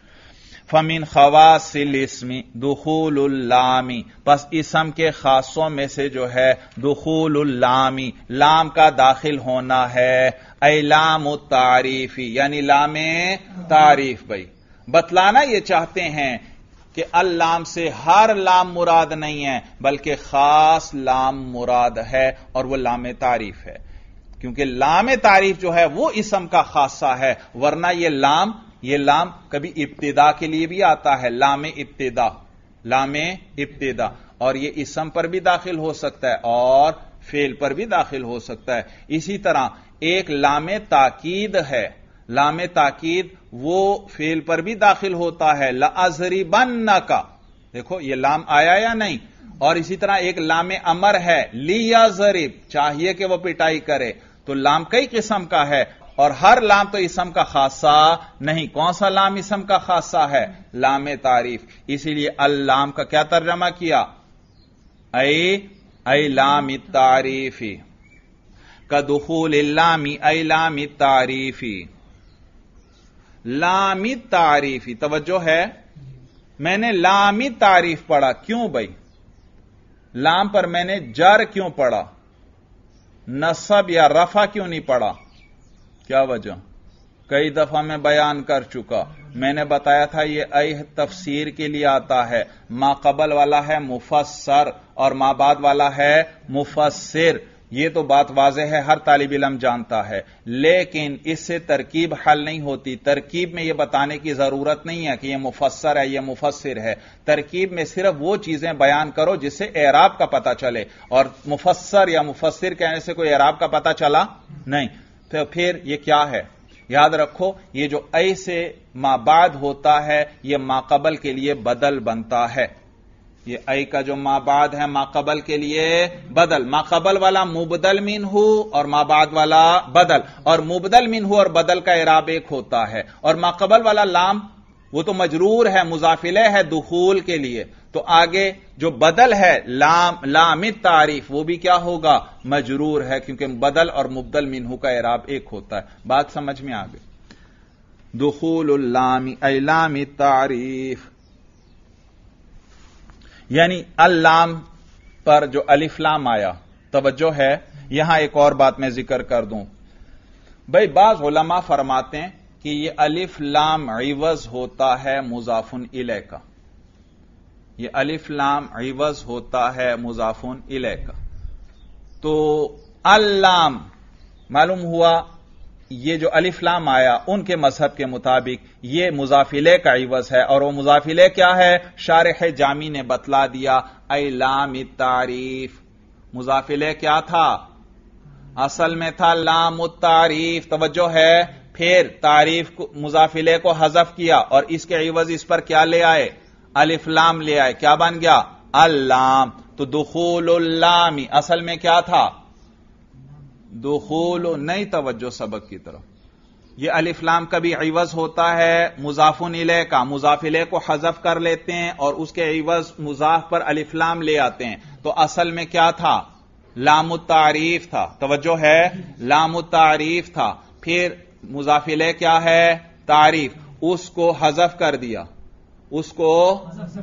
फमिन खवासिल इसमी दुखूलामी बस इसम के खासों में से जो है दुखूलामी लाम का दाखिल होना है ऐलाम तारीफी यानी लामे तारीफ़ भाई बतलाना यह चाहते हैं कि अल्लाम से हर लाम मुराद नहीं है बल्कि खास लाम मुराद है और वह लाम तारीफ़ है क्योंकि लाम तारीफ़ जो है वो इसम का खासा है वरना यह लाम ये लाम कभी इब्तिदा के लिए भी आता है, लाम इब्तिदा लाम इब्तिदा। और यह इसम पर भी दाखिल हो सकता है और फेल पर भी दाखिल हो सकता है। इसी तरह एक लामे ताकीद है, लामे ताकीद वो फेल पर भी दाखिल होता है। बन का देखो ये लाम आया या नहीं? और इसी तरह एक लामे अमर है लिया जरीब चाहिए कि वह पिटाई करे। तो लाम कई किस्म का है और हर लाम तो इसम का खासा नहीं। कौन सा लाम इसम का खासा है? लाम तारीफ़। इसीलिए अल्लाम का क्या तर्जमा किया? ऐ लाम तारीफी। कदूल लामी, ऐ लाम तारीफी। लामी तारीफी। तवज्जो है। मैंने लामी तारीफ़ पढ़ा। क्यों भाई? लाम पर मैंने जर क्यों पढ़ा? नसब या रफा क्यों नहीं पढ़ा? क्या वजह? कई दफ़ा मैं बयान कर चुका। मैंने बताया था ये अय तफसीर के लिए आता है। माकबल वाला है मुफसर और माबाद वाला है मुफसर ये तो बात वाज है, हर तालिब इलम जानता है। लेकिन इससे तरकीब हल नहीं होती। तरकीब में यह बताने की ज़रूरत नहीं है कि यह मुफसर है यह मुफसर है। तरकीब में सिर्फ़ वो चीज़ें बयान करो जिससे एराब का पता चले। और मुफसर या मुफसर कहने से कोई एराब का पता चला? नहीं। तो फिर ये क्या है? याद रखो, ये जो ऐ ऐसे माबाद होता है, ये माकबल के लिए बदल बनता है। ये ऐ का जो माबाद है माकबल के लिए बदल। माकबल वाला मुबदल मिन हो और माबाद वाला बदल। और मुबदल मिन हो और बदल का इराब एक होता है। और माकबल वाला लाम, वो तो मजरूर है, मुजाफिले है दुखूल के लिए। तो आगे जो बदल है, लाम लामित तारीफ़, वो भी क्या होगा? मजरूर है, क्योंकि बदल और मुबदल मिनहू का एराब एक होता है। बात समझ में आ गई। दुखूल लामी तारीफ़। यानी अल्लाम पर जो अलिफ्लाम आया, तवज्जो है। यहाँ एक और बात मैं ज़िक्र कर दूँ। भाई, बाज उलमा फरमाते हैं कि ये अलिफ लाम इवज होता है मुजाफुन इले का। ये अलिफ लाम इवज होता है मुजाफुन इले का तो अल्लाम मालूम हुआ ये जो अलिफ्लाम आया, उनके मज़हब के मुताबिक ये मुजाफिले का इवज है। और वो मुजाफिले क्या है? शारह जामी ने बतला दिया अलाम तारीफ़। मुजाफिले क्या था? असल में था लाम तारीफ़। तवज्जो है। फिर तारीफ़ मुजाफिले को हजफ किया और इसके इवज इस पर क्या ले आए? अलिफ्लाम ले आए, क्या बन गया? अल्लाम तो दुखूलामी असल में क्या था? दुखूल, नई तवज्जो सबक की तरफ़। यह अलिफ्लाम कभी इवज होता है, मुजाफुन इले का। मुजाफिले को हजफ कर लेते हैं और उसके इवज मुजाफ पर अलिफ्लाम ले आते हैं। तो असल में क्या था? लाम तारीफ़ था। तवज्जो है? लाम तारीफ़ था। फिर मुजाफिले क्या है? तारीफ़। उसको हजफ कर दिया। उसको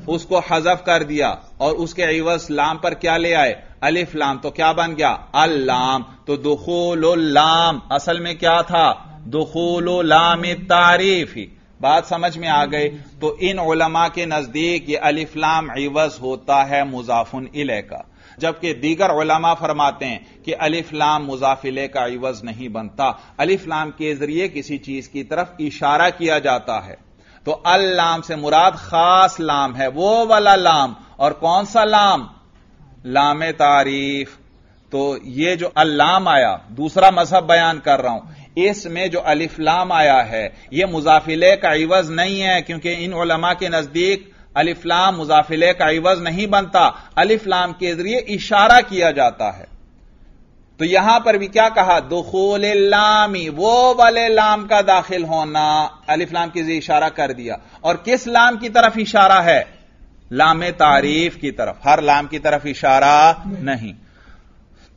उसको हजफ कर दिया और उसके इवस लाम पर क्या ले आए? अलिफ लाम। तो क्या बन गया? अल्लाम तो दुखूल लाम। असल में क्या था? दुखूल लाम तारीफ़। बात समझ में आ गई? तो इन उलमा के नज़दीक ये अलिफ्लाम इवज होता है मुजाफुन इले का जबकि दीगर उलमा फरमाते हैं कि अलिफ्लाम मुजाफिले का इवज नहीं बनता। अलिफ्लाम के ज़रिए किसी चीज़ की तरफ़ इशारा किया जाता है। तो अल्लाम से मुराद खास लाम है, वो वाला लाम। और कौन सा लाम? लाम तारीफ़। तो ये जो अल्लाम आया, दूसरा मज़हब बयान कर रहा हूँ। इसमें जो अलिफ्लाम आया है यह मुजाफिले का इवज नहीं है, क्योंकि इन उलमा के नज़दीक अलिफ्लाम मुजाफिले का इवज नहीं बनता। अलिफ्लाम के ज़रिए इशारा किया जाता है। तो यहाँ पर भी क्या कहा? दुखोल लामी वो वाले लाम का दाखिल होना। अलिफ्लाम के ज़रिए इशारा कर दिया। और किस लाम की तरफ़ इशारा है? लाम तारीफ़ की तरफ़। हर लाम की तरफ़ इशारा नहीं। नहीं।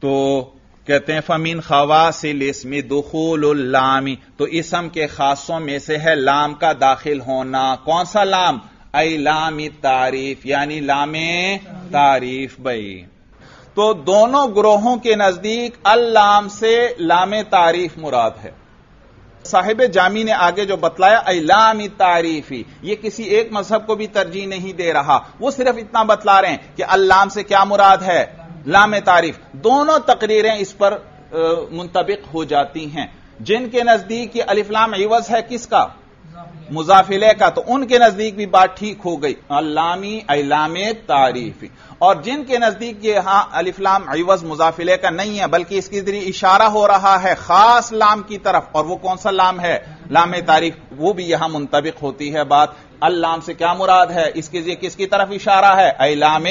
तो कहते हैं, फमीन खवासिल दुखूल लामी तो इसम के खासों में से है लाम का दाखिल होना। कौन सा लाम? आई लाम तारीफ़, यानी लामे तारीफ़ बई। तो दोनों ग्रोहों के नज़दीक अल्लाम से लाम तारीफ़ मुराद है। साहिब जामी ने आगे जो बतलाया अलाम तारीफी ये किसी एक मज़हब को भी तरजीह नहीं दे रहा। वो सिर्फ़ इतना बतला रहे हैं कि अल्लाम से क्या मुराद है, लाम तारीफ़। दोनों तकरीरें इस पर मुंतबिक हो जाती हैं। जिनके नज़दीक ये अलिफ्लाम इवज है किसका? मुजाफिले का तो उनके नज़दीक भी बात ठीक हो गई। अल्लामी अलाम तारीफी। और जिनके नज़दीक ये, हाँ अलिफ्लाम अवज मुजाफिले का नहीं है, बल्कि इसके ज़रिए इशारा हो रहा है, खास लाम की तरफ़। और वो कौन सा लाम है? लाम तारीफ़, वो भी यहाँ मुंतबिक होती है बात। अल्लाम से क्या मुराद है? इसके ज़रिए किसकी तरफ़ इशारा है? अलाम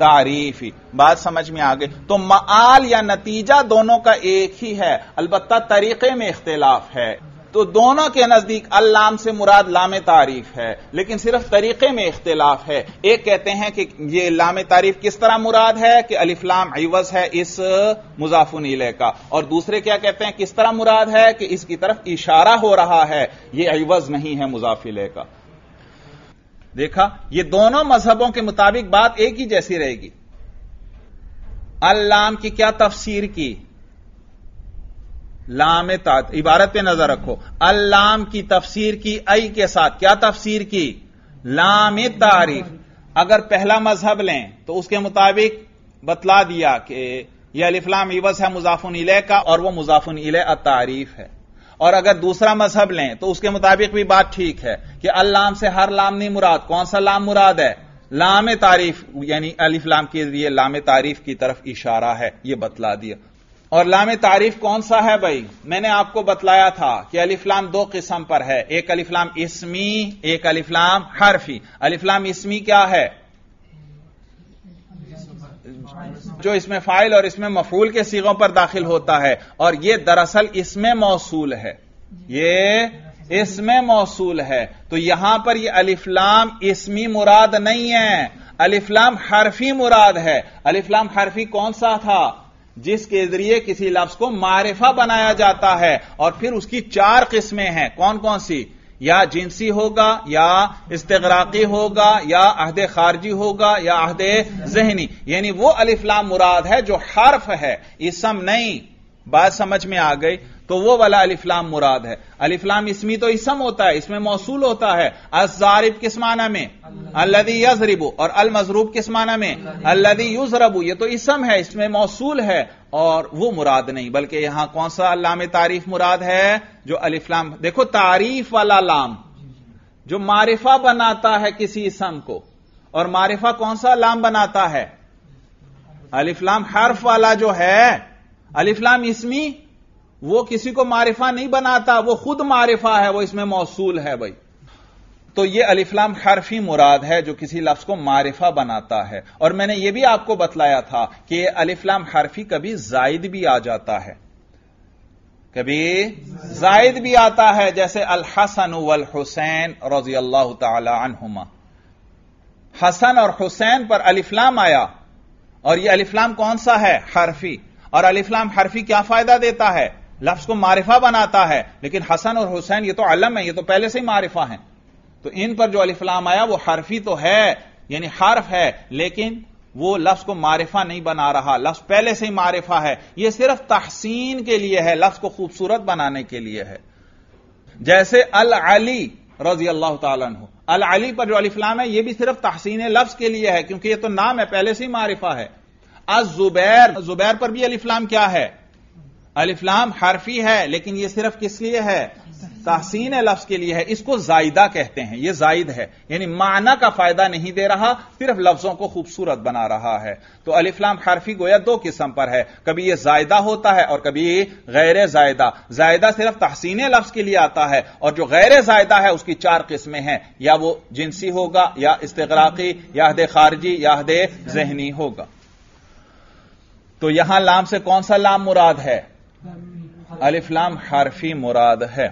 तारीफी। बात समझ में आ गई। तो माल या नतीजा दोनों का एक ही है। अलबत्ता तरीके में इख्तलाफ है। तो दोनों के नज़दीक अल्लाम से मुराद लाम तारीफ़ है, लेकिन सिर्फ़ तरीके में इख्तलाफ है। एक कहते हैं कि ये लाम तारीफ़ किस तरह मुराद है कि अलिफ्लाम अवज है इस मुजाफुन इले का। और दूसरे क्या कहते हैं, किस तरह मुराद है कि इसकी तरफ़ इशारा हो रहा है, ये अवज नहीं है मुजाफिले का। देखा, ये दोनों मजहबों के मुताबिक बात एक ही जैसी रहेगी। अल्लाम की क्या तफसीर की? लाम इबारत पे नज़र रखो। अल्लाम की तफसीर की आई के साथ। क्या तफसीर की? लाम तारीफ़। अगर पहला मज़हब लें तो उसके मुताबिक बतला दिया कि यह अलिफ्लाम इवस है, मुजाफुन इले का, और वह मुजाफुन इले तारीफ़ है। और अगर दूसरा मज़हब लें तो उसके मुताबिक भी बात ठीक है कि अल्लाम से हर लाम नहीं मुराद। कौन सा लाम मुराद है? लाम तारीफ़, यानी अलिफ्लाम के लिए लाम तारीफ़ की तरफ़ इशारा है यह बतला दिया। और लाम तारीफ़ कौन सा है भाई? मैंने आपको बतलाया था कि अलिफ्लाम दो किस्म पर है। एक अलिफ्लाम इसमी, एक अलिफ्लाम हरफी। अलिफ्लाम इसमी क्या है? जो इसमें फ़ाइल और इसमें मफूल के सीगों पर दाखिल होता है। और यह दरअसल इसमें मौसूल है। ये इसमें मौसूल है। तो यहाँ पर यह अलिफ्लाम इसमी मुराद नहीं है। अलिफ्लाम हरफी मुराद है। अलिफ्लाम हरफी कौन सा था? जिसके ज़रिए किसी लफ्ज को मारिफा बनाया जाता है और फिर उसकी चार किस्में हैं। कौन कौन सी? या जिनसी होगा, या इस्तराकी होगा, या अहद खारजी होगा, या अहद जहनी। यानी वो अलिफ्लाम मुराद है जो हर्फ है। इसम नहीं। बात समझ में आ गई। तो वो वाला अलिफ्लाम मुराद है। अलिफ्लाम इसमी तो इसम होता है, इसमें मौसूल होता है। अजारिब किस माना में? अल्लदी यजरिबू। और अल मजरूब किस माना में? अल्लदी युजरबू। ये तो इसम है, इसमें मौसूल है। और वो मुराद नहीं, बल्कि यहाँ कौन सा अल्लाम तारीफ़ मुराद है? जो अलिफ्लाम देखो, तारीफ़ वाला लाम। जो मारिफा बनाता है किसी इसम को। और मारिफा कौन सा लाम बनाता है? अलिफ्लाम हर्फ वाला जो है अलिफ्लाम इसमी वो किसी को मारिफा नहीं बनाता, वो खुद मारिफा है, वो इसमें मौसूल है भाई। तो ये अलिफ्लाम हरफी मुराद है जो किसी लफ्ज को मारिफा बनाता है। और मैंने यह भी आपको बतलाया था कि अलिफ्लाम हरफी कभी जायद भी आ जाता है। कभी जायद भी आता है, जैसे अल हसन वल हुसैन रज़ी अल्लाह तहुमा हसन और हुसैन पर अलिफ्लाम आया, और यह अलिफ्लाम कौन सा है? हरफी और अलिफ्लाम हरफी क्या फ़ायदा देता है? लफ्ज को मारिफा बनाता है, लेकिन हसन और हुसैन ये तो अलम है, ये तो पहले से ही मारिफा है। तो इन पर जो अलिफ्लाम आया, वो हरफी तो है, यानी हर्फ है, लेकिन वो लफ्ज को मारिफा नहीं बना रहा। लफ्ज पहले से ही मारिफा है। ये सिर्फ़ तहसीन के लिए है, लफ्ज को खूबसूरत बनाने के लिए है। जैसे अल अली रज़ी अल्लाह तु अल अली पर जो अलिफ्लाम है, ये भी सिर्फ़ तहसीन लफ्ज के लिए है, क्योंकि ये तो नाम है, पहले से ही मारिफा है। अज जुबैर जुबैर पर भी अलिफ्लाम क्या है? अलिफ्लाम हरफी है, लेकिन यह सिर्फ़ किस लिए है? तहसीन लफ्ज के लिए है। इसको जायदा कहते हैं। यह जायद है। यानी माना का फ़ायदा नहीं दे रहा, सिर्फ़ लफ्जों को खूबसूरत बना रहा है। तो अलिफ्लाम हरफी गोया दो किस्म पर है। कभी यह जायदा होता है और कभी गैर जायदा। जायदा सिर्फ़ तहसीन लफ्ज के लिए आता है और जो गैर जायदा है, उसकी चार किस्में हैं। या वो जिनसी होगा, या इस्तराकी या अहद खारजी, या अहद जहनी होगा। तो यहाँ लाम से कौन सा लाम मुराद है? अलिफ्लाम हरफी मुराद है।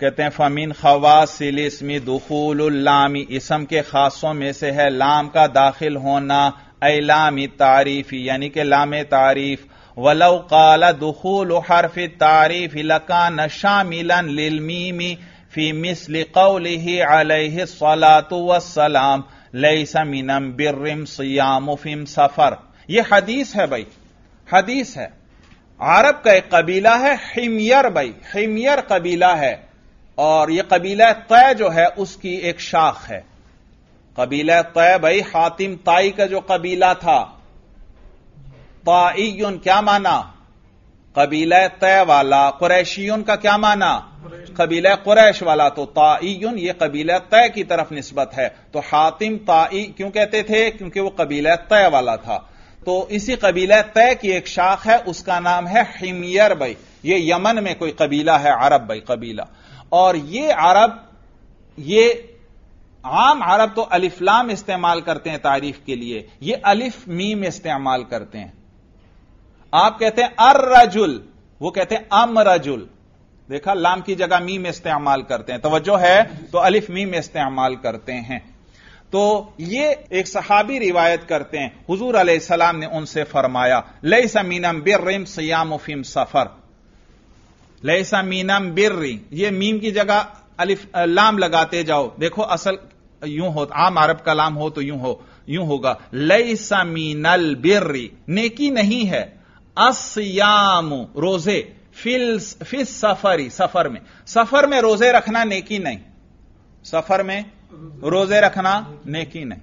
कहते हैं, फमीन खवासिल इसमी दुखूलामी इसम के खासों में से है लाम का दाखिल होना अलामी तारीफी, यानी कि लाम तारीफ़। वलव काला दुखूल हरफ तारीफ़ लका शामिलन लिलमीमी फ़ी मिसल कौलिही अलैहि सलातु वसलाम लैसा समिनम बिर्रिम सियाम फिम सफ़र। यह हदीस है भाई, हदीस है। अरब का एक कबीला है, हिमियर भाई, हिमियर कबीला है। और यह कबीला तय जो है, उसकी एक शाख है। कबीला तय भाई, हातिम ताई का जो कबीला था। ताइन क्या माना? कबीला तय वाला कुरैशियन का क्या माना? कबीला कुरैश वाला तो ताईन ये कबीला तय की तरफ़ निस्बत है। तो हातिम ताई क्यों कहते थे? क्योंकि वो कबीला तय वाला था। तो इसी कबीला तय की एक शाख है, उसका नाम है हिमियर भाई ये यमन में कोई कबीला है, अरब भाई कबीला। और ये अरब, ये आम अरब तो अलिफ्लाम इस्तेमाल करते हैं तारीफ़ के लिए। ये अलिफ मीम इस्तेमाल करते हैं। आप कहते हैं अर रजुल, वो कहते हैं अम रजुल। देखा, लाम की जगह मीम इस्तेमाल करते हैं। तवज्जो है तो अलिफ मीम इस्तेमाल करते हैं। तो ये एक सहाबी रिवायत करते हैं। हुजूर सलाम ने उनसे फरमाया लई समीनम बिर्रिम सियाम फिम सफ़र। लई समीनम बिर्री, ये मीम की जगह अलिफ, लाम लगाते जाओ। देखो, असल यूँ हो, आम अरब का लाम हो तो यूँ हो, यूँ होगा। लई समीनल बिर्री, नेकी नहीं है। असयाम, रोज़े, फिल, फिस सफरी, सफ़र में। सफ़र में रोज़े रखना नेकी नहीं। सफ़र में रोज़े रखना नेकी नहीं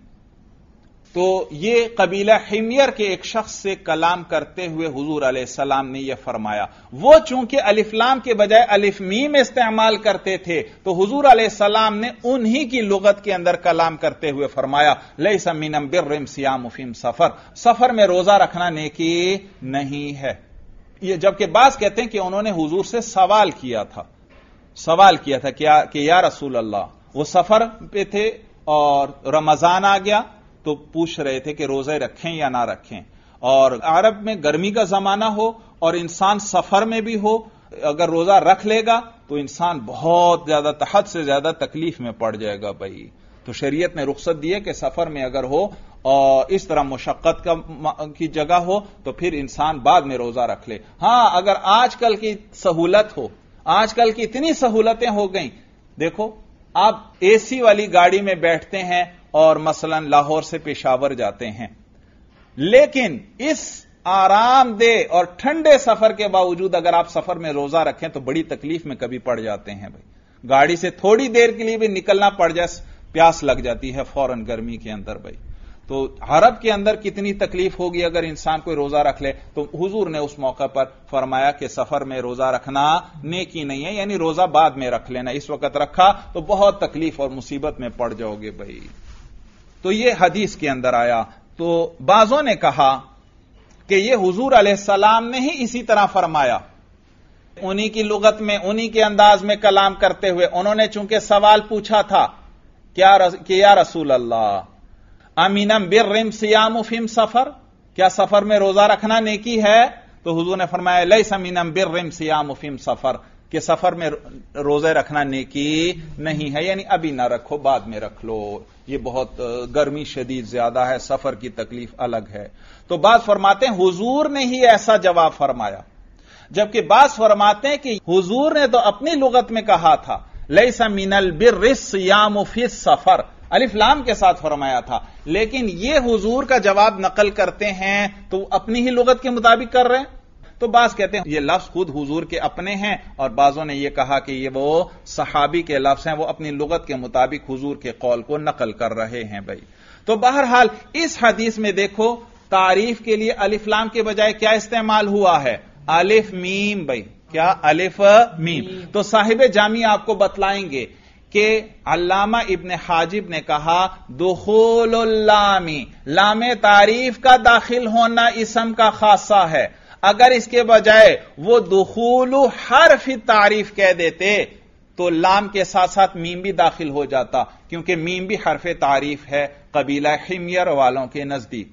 तो ये कबीला हिमियर के एक शख्स से कलाम करते हुए हुजूर सलाम ने यह फरमाया। वो चूँकि अलिफ्लाम के बजाय अलिफमीम इस्तेमाल करते थे तो हुजूर सलाम ने उन्हीं की लुगत के अंदर कलाम करते हुए फरमाया लई समीनम बिर्रिम सियाम मुफिम सफ़र। सफ़र में रोजा रखना नेकी नहीं है। ये जबकि बास कहते हैं कि उन्होंने हुजूर से सवाल किया था। सवाल किया था क्या कि या रसूल अल्लाह वो सफ़र पे थे और रमज़ान आ गया तो पूछ रहे थे कि रोज़े रखें या ना रखें। और अरब में गर्मी का जमाना हो और इंसान सफ़र में भी हो, अगर रोजा रख लेगा तो इंसान बहुत ज़्यादा तहद से ज़्यादा तकलीफ़ में पड़ जाएगा भाई। तो शरीयत ने रुख्सत दी है कि सफ़र में अगर हो और इस तरह मुशक्कत का की जगह हो तो फिर इंसान बाद में रोजा रख ले। हाँ, अगर आजकल की सहूलत हो, आजकल की इतनी सहूलतें हो गई, देखो आप एसी वाली गाड़ी में बैठते हैं और मसलन लाहौर से पेशावर जाते हैं। लेकिन इस आरामदेह और ठंडे सफ़र के बावजूद अगर आप सफ़र में रोजा रखें तो बड़ी तकलीफ़ में कभी पड़ जाते हैं भाई। गाड़ी से थोड़ी देर के लिए भी निकलना पड़ जाए, प्यास लग जाती है फ़ौरन गर्मी के अंदर भाई। तो हरब के अंदर कितनी तकलीफ़ होगी अगर इंसान कोई रोजा रख ले? तो हुजूर ने उस मौके पर फरमाया कि सफ़र में रोजा रखना नेकी नहीं है यानी रोजा बाद में रख लेना इस वक्त रखा तो बहुत तकलीफ़ और मुसीबत में पड़ जाओगे भाई। तो ये हदीस के अंदर आया। तो बाजों ने कहा कि ये हुजूर सलाम ने ही इसी तरह फरमाया। उन्हीं की लुगत में उन्हीं के अंदाज में कलाम करते हुए उन्होंने चूँकि सवाल पूछा था क्या रस, कि या रसूल अल्लाह अमीनम बिर रिम सियाम फिम सफ़र। क्या सफ़र में रोजा रखना नेकी है? तो हुजूर ने फरमाया लई समीनम बिर रिम सियाम फिम सफ़र। कि सफ़र में रोज़े रखना नेकी नहीं है, यानी अभी ना रखो, बाद में रख लो। ये बहुत गर्मी शदीद ज़्यादा है, सफ़र की तकलीफ़ अलग है। तो बात फरमाते हैं, हुजूर ने ही ऐसा जवाब फरमाया। जबकि बात फरमाते हैं कि हुजूर ने तो अपनी लुगत में कहा था लई समीनल बिर रिस याम फिस सफ़र। अलिफ्लाम के साथ फरमाया था। लेकिन ये हुजूर का जवाब नकल करते हैं तो अपनी ही लुगत के मुताबिक कर रहे हैं। तो बाज कहते हैं ये लफ्ज खुद हुजूर के अपने हैं और बाजों ने यह कहा कि ये वो सहाबी के लफ्ज हैं वो अपनी लुगत के मुताबिक हुजूर के कौल को नकल कर रहे हैं भाई। तो बहरहाल इस हदीस में देखो तारीफ़ के लिए अलिफ्लाम के बजाय क्या इस्तेमाल हुआ है? अलिफ मीम भाई क्या अलिफ मीम? तो साहिब जामी आपको बतलाएँगे कि अल्लामा इब्न हाजिब ने कहा दुखोलामी लामे तारीफ़ का दाखिल होना इसम का खासा है। अगर इसके बजाय वो दुखूल हर फिर तारीफ़ कह देते तो लाम के साथ साथ मीम भी दाखिल हो जाता, क्योंकि मीम भी हरफ तारीफ़ है कबीला हिमियर वालों के नज़दीक।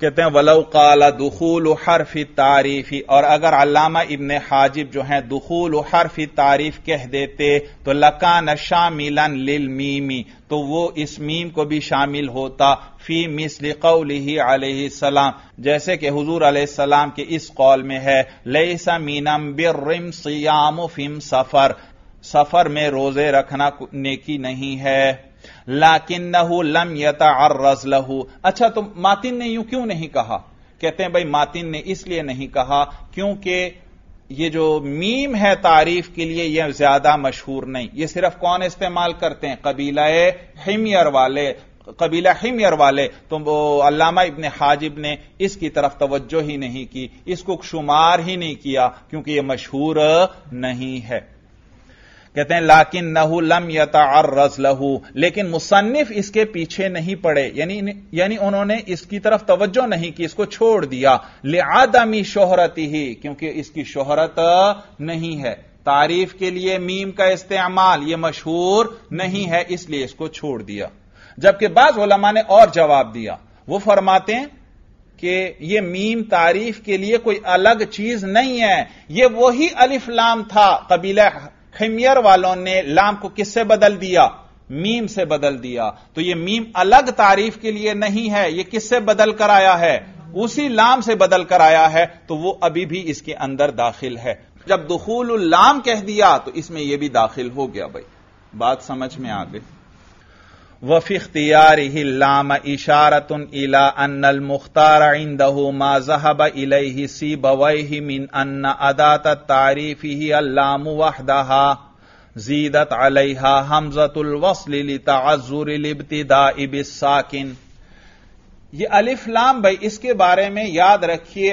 कहते हैं, वलौ काला दुखूल हरफी तारीफी और अगर अल्लामा इब्न हाजिब जो है दुखूल हरफी तारीफ़ कह देते तो लकान शामिलन लिल मीमी तो वो इस मीम को भी शामिल होता, फ़ी मिसल कौली सलाम। जैसे कि हुजूर सलाम के इस कौल में है, लेसा मीनम बिर्रिम सियाम फिम सफ़र सफ़र में रोज़े रखना नेकी नहीं है। लाकिन लम यता लहू। अच्छा तो मातिन ने यूँ क्यों नहीं कहा? कहते हैं, भाई, मातिन ने इसलिए नहीं कहा क्योंकि ये जो मीम है तारीफ़ के लिए यह ज़्यादा मशहूर नहीं। ये सिर्फ़ कौन इस्तेमाल करते हैं? कबीला हिमियर वाले, कबीला हिमियर वाले। तो वो अल्लामा इब्न हाजिब ने इसकी तरफ़ तवज्जो ही नहीं की, इसको शुमार ही नहीं किया क्योंकि यह मशहूर नहीं है। कहते हैं लाकिन नहू लम यतारज लहू। लेकिन मुसन्निफ इसके पीछे नहीं पड़े। यानी यानी उन्होंने इसकी तरफ़ तवज्जो नहीं की, इसको छोड़ दिया। ले आदमी शोहरत ही, क्योंकि इसकी शोहरत नहीं है। तारीफ़ के लिए मीम का इस्तेमाल यह मशहूर नहीं है, इसलिए इसको छोड़ दिया। जबकि बाज उलमा ने और जवाब दिया। वो फरमाते हैं कि यह मीम तारीफ़ के लिए कोई अलग चीज़ नहीं है। यह वही अलिफ्लाम था, कबीला खमियर वालों ने लाम को किससे बदल दिया? मीम से बदल दिया। तो यह मीम अलग तारीफ़ के लिए नहीं है यह किससे बदल कर आया है? उसी लाम से बदल कर आया है तो वो अभी भी इसके अंदर दाखिल है। जब दुखूल लाम कह दिया तो इसमें यह भी दाखिल हो गया भाई। बात समझ में आ गई। वफी इख्तियार लाम इशारत इला अनल मुख्तार इंदहू मा जहब इलही सी बवही मिन अन्न अदात तारीफ़ ही अल्लाम वहदहा जीदत अलैहा हमजतुल वसल तजुर इब्तिदा इबिसाकिन ये अलिफ लाम भाई, इसके बारे में याद रखिए,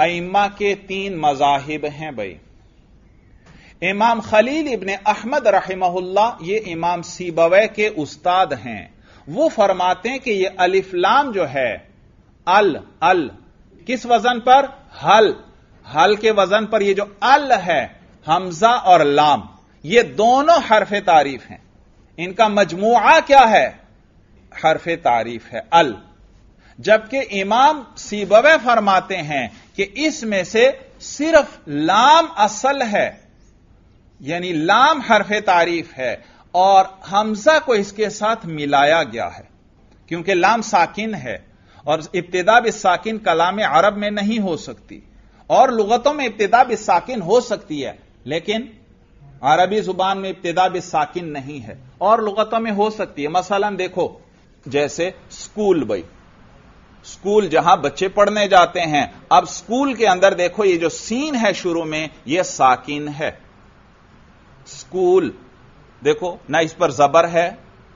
अइम्मा के तीन मजाहिब हैं भाई। इमाम खलील इबन अहमद रहमहुल्ला, ये इमाम सीबवे के उस्ताद हैं। वो फरमाते हैं कि ये अलिफ्लाम जो है, अल अल, किस वज़न पर? हल। हल के वज़न पर ये जो अल है, हमजा और लाम, ये दोनों हरफ तारीफ़ हैं। इनका मजमुआ क्या है? हरफ तारीफ़ है, अल। जबकि इमाम सीबवे फरमाते हैं कि इसमें से सिर्फ़ लाम असल है। यानी लाम हरफ तारीफ़ है और हमजा को इसके साथ मिलाया गया है, क्योंकि लाम साकिन है और इब्तदा साकिन कलाम अरब में नहीं हो सकती। और लुगतों में इब्तदा साकिन हो सकती है, लेकिन अरबी ज़ुबान में इब्तदा साकिन नहीं है और लुगतों में हो सकती है। मसलन देखो, जैसे स्कूल भाई, स्कूल जहाँ बच्चे पढ़ने जाते हैं, अब स्कूल के अंदर देखो, ये जो सीन है शुरू में यह साकिन है। स्कूल। देखो, ना इस पर जबर है।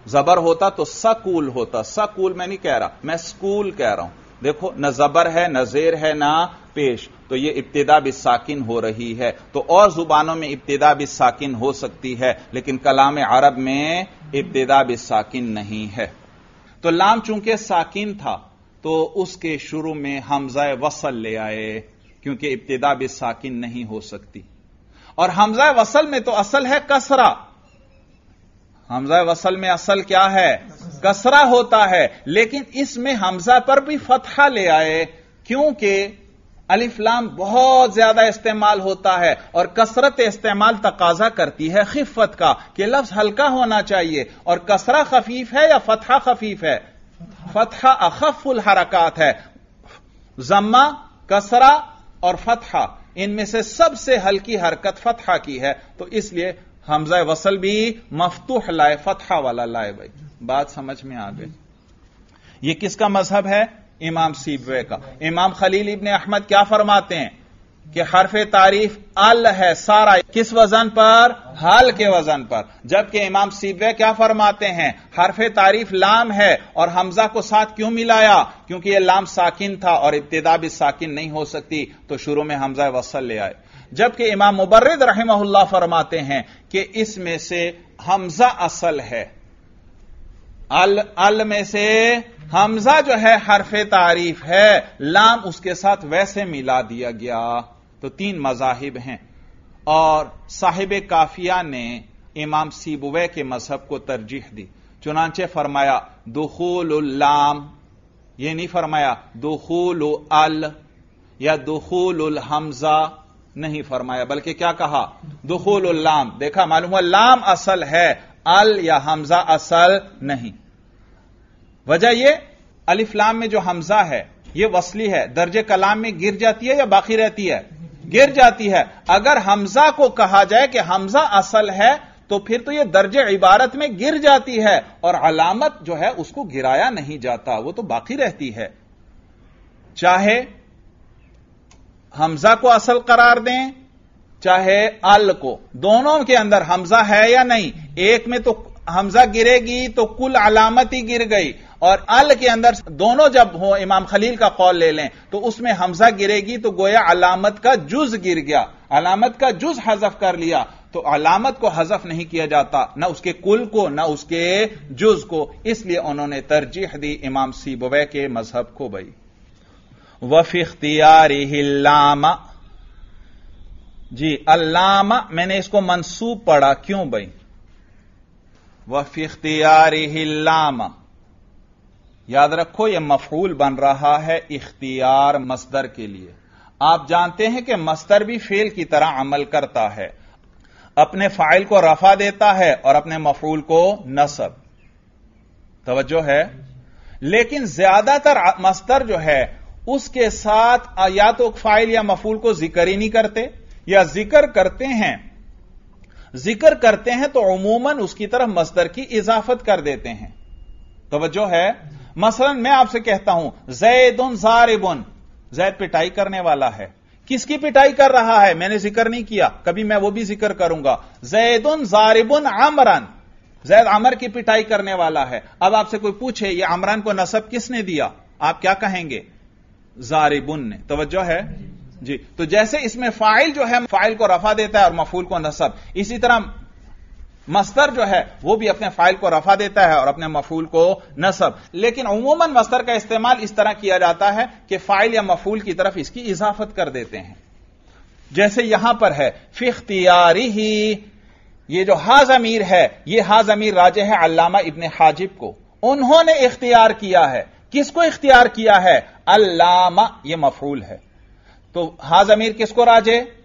जबर होता तो सकूल होता। सकूल मैं नहीं कह रहा, मैं स्कूल कह रहा हूँ। देखो, न जबर है, न जेर है, ना पेश। तो ये इब्तदा भी साकिन हो रही है। तो और जुबानों में इब्तदा भी साकिन हो सकती है, लेकिन कलाम अरब में इब्तदा भी साकिन नहीं है। तो लाम चूँकि साकिन था तो उसके शुरू में हमजा वसल ले आए, क्योंकि इब्तदा भी साकिन नहीं हो सकती। और हमजा वसल में तो असल है कसरा। हमजा वसल में असल क्या है? कसरा होता है। लेकिन इसमें हमजा पर भी फतहा ले आए, क्योंकि अलिफ्लाम बहुत ज़्यादा इस्तेमाल होता है और कसरत इस्तेमाल तकाजा करती है खिफत का, कि लफ्ज हल्का होना चाहिए। और कसरा खफीफ है या फतहा खफीफ है? फतहा अखफुल हरकत है। जम्मा, कसरा और फतहा। इनमें से सबसे हल्की हरकत फतहा की है तो इसलिए हमजा वसल भी मफतूह लाए, फतहा वाला लाए भाई। बात समझ में आ गई। ये किसका मज़हब है? इमाम सीबवे का। इमाम खलील इबन अहमद क्या फरमाते हैं? कि हरफ तारीफ़ अल है सारा। किस वज़न पर? हाल के वज़न पर। जबकि इमाम सीबे क्या फरमाते हैं? हरफ तारीफ़ लाम है और हमजा को साथ क्यों मिलाया? क्योंकि यह लाम साकिन था और इब्तदा भी साकिन नहीं हो सकती तो शुरू में हमजा वसल ले आए। जबकि इमाम मुबर्रद रहमहुल्लाह फरमाते हैं कि इसमें से हमजा असल है। अल अल में से हमजा जो है हरफ तारीफ़ है, लाम उसके साथ वैसे मिला दिया गया। तो तीन मजाहिब हैं। और साहिब काफिया ने इमाम सीबुवे के मज़हब को तरजीह दी। चुनाचे फरमाया दुखूलाम यह नहीं फरमाया, दुखूल अल या दुखूल हमजा नहीं फरमाया, बल्कि क्या कहा? दुखूलाम देखा, मालूम हुआ, लाम असल है, अल या हमजा असल नहीं। वजह यह अलिफ्लाम में जो हमजा है यह वसली है, दर्जे कलाम में गिर जाती है या बाकी रहती है? गिर जाती है। अगर हमजा को कहा जाए कि हमजा असल है तो फिर तो यह दर्ज इबारत में गिर जाती है और अलामत जो है उसको गिराया नहीं जाता, वो तो बाकी रहती है। चाहे हमजा को असल करार दें, चाहे अल को, दोनों के अंदर हमजा है या नहीं, एक में तो हमजा गिरेगी तो कुल अलामत ही गिर गई और अल के अंदर दोनों जब हो, इमाम खलील का कौल ले लें तो उसमें हमजा गिरेगी तो गोया अलामत का जुज गिर गया। अलामत का जुज हजफ कर लिया तो अलामत को हजफ नहीं किया जाता, न उसके कुल को, न उसके जुज को। इसलिए उन्होंने तरजीह दी इमाम सीबवे के मज़हब को, भाई। वफ इख्तियार जी, अल्लामा, मैंने इसको मंसूब पढ़ा, क्यों, भाई? वफ इख्तियार याद रखो यह मफूल बन रहा है इख्तियार मस्दर के लिए। आप जानते हैं कि मस्तर भी फेल की तरह अमल करता है। अपने फ़ाइल को रफा देता है और अपने मफूल को नसब। तवज्जो है? लेकिन ज़्यादातर मस्तर जो है, उसके साथ या तो फ़ाइल या मफूल को ज़िक्र ही नहीं करते, या ज़िक्र करते हैं। ज़िक्र करते हैं तो अमूमन उसकी तरफ़ मस्तर की इजाफत कर देते हैं। तवज्जो है? मसलन, मैं आपसे कहता हूँ जैद जैदुन जारिबुन, जैद पिटाई करने वाला है। किसकी पिटाई कर रहा है? मैंने ज़िक्र नहीं किया, कभी मैं वो भी ज़िक्र करूँगा। जैदुन जारिबुन आमरन जैद अमर की पिटाई करने वाला है। अब आपसे कोई पूछे, ये अमरान को नसब किसने दिया? आप क्या कहेंगे? जारिबुन ने। तवज्जो है? जी। तो जैसे इसमें फ़ाइल जो है, फ़ाइल को रफा देता है और मफूल को नसब। इसी तरह मस्तर जो है, वो भी अपने फ़ाइल को रफा देता है और अपने मफूल को नसब। लेकिन उमूमन मस्तर का इस्तेमाल इस तरह किया जाता है कि फ़ाइल या मफूल की तरफ़ इसकी इजाफत कर देते हैं। जैसे यहाँ पर है फिख्तियारी ही ये जो हाज अमीर है, ये हाज अमीर राजे है अल्लामा इब्ने हाजिब को। उन्होंने इख्तियार किया है। किसको इख्तियार किया है? अल्लामा, ये मफूल है। तो हाज अमीर किसको राजे?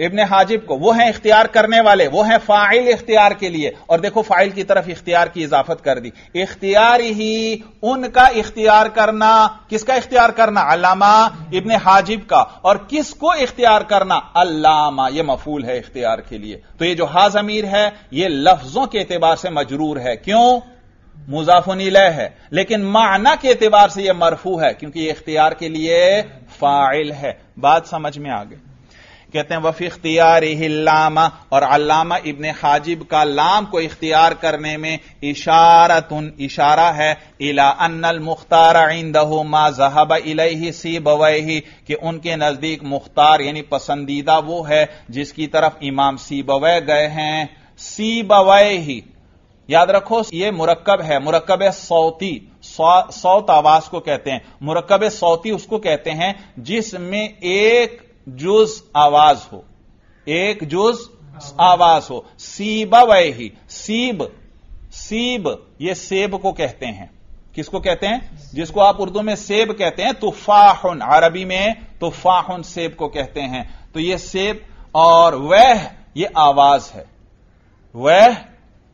इब्ने हाजिब को, वो हैं इख्तियार करने वाले, वो हैं फ़ाइल इख्तियार के लिए। और देखो, फ़ाइल की तरफ़ इख्तियार की इजाफत कर दी। इख्तियार ही उनका इख्तियार करना, किसका इख्तियार करना? अल्लामा इब्ने हाजिब का। और किसको इख्तियार करना? अल्लामा, ये मफूल है इख्तियार के लिए। तो ये जो हाज अमीर है, ये लफ्जों के एतबार से मजरूर है। क्यों? मुजाफुन है। लेकिन माना के एतबार से यह मरफू है, क्योंकि यह इख्तियार के लिए फ़ाइल है। बात समझ में आ गई। कहते हैं, वफी इख्तियार लामा और अल्लामा इबन हाजिब का लाम को इख्तियार करने में इशारतुन, इशारा है, इला अन्नल मुख्तार इंदहु मा जहब इलही सी बवही कि उनके नज़दीक मुख्तार, यानी पसंदीदा वो है, जिसकी तरफ़ इमाम सी बवै गए हैं। सी बवही याद रखो, ये मुरक्कब है, मुरक्कब सौती सौत आवाज़ को कहते हैं। मुरक्कब सौती उसको कहते हैं, जिसमें एक जुज आवाज़ हो। एक जुज आवाज़ हो। सीब वही सीब सीब, ये सेब को कहते हैं। किसको कहते हैं? जिसको आप उर्दू में सेब कहते हैं, तुफाहुन। अरबी में तुफाहुन सेब को कहते हैं। तो ये सेब और वह, ये आवाज़ है। वह,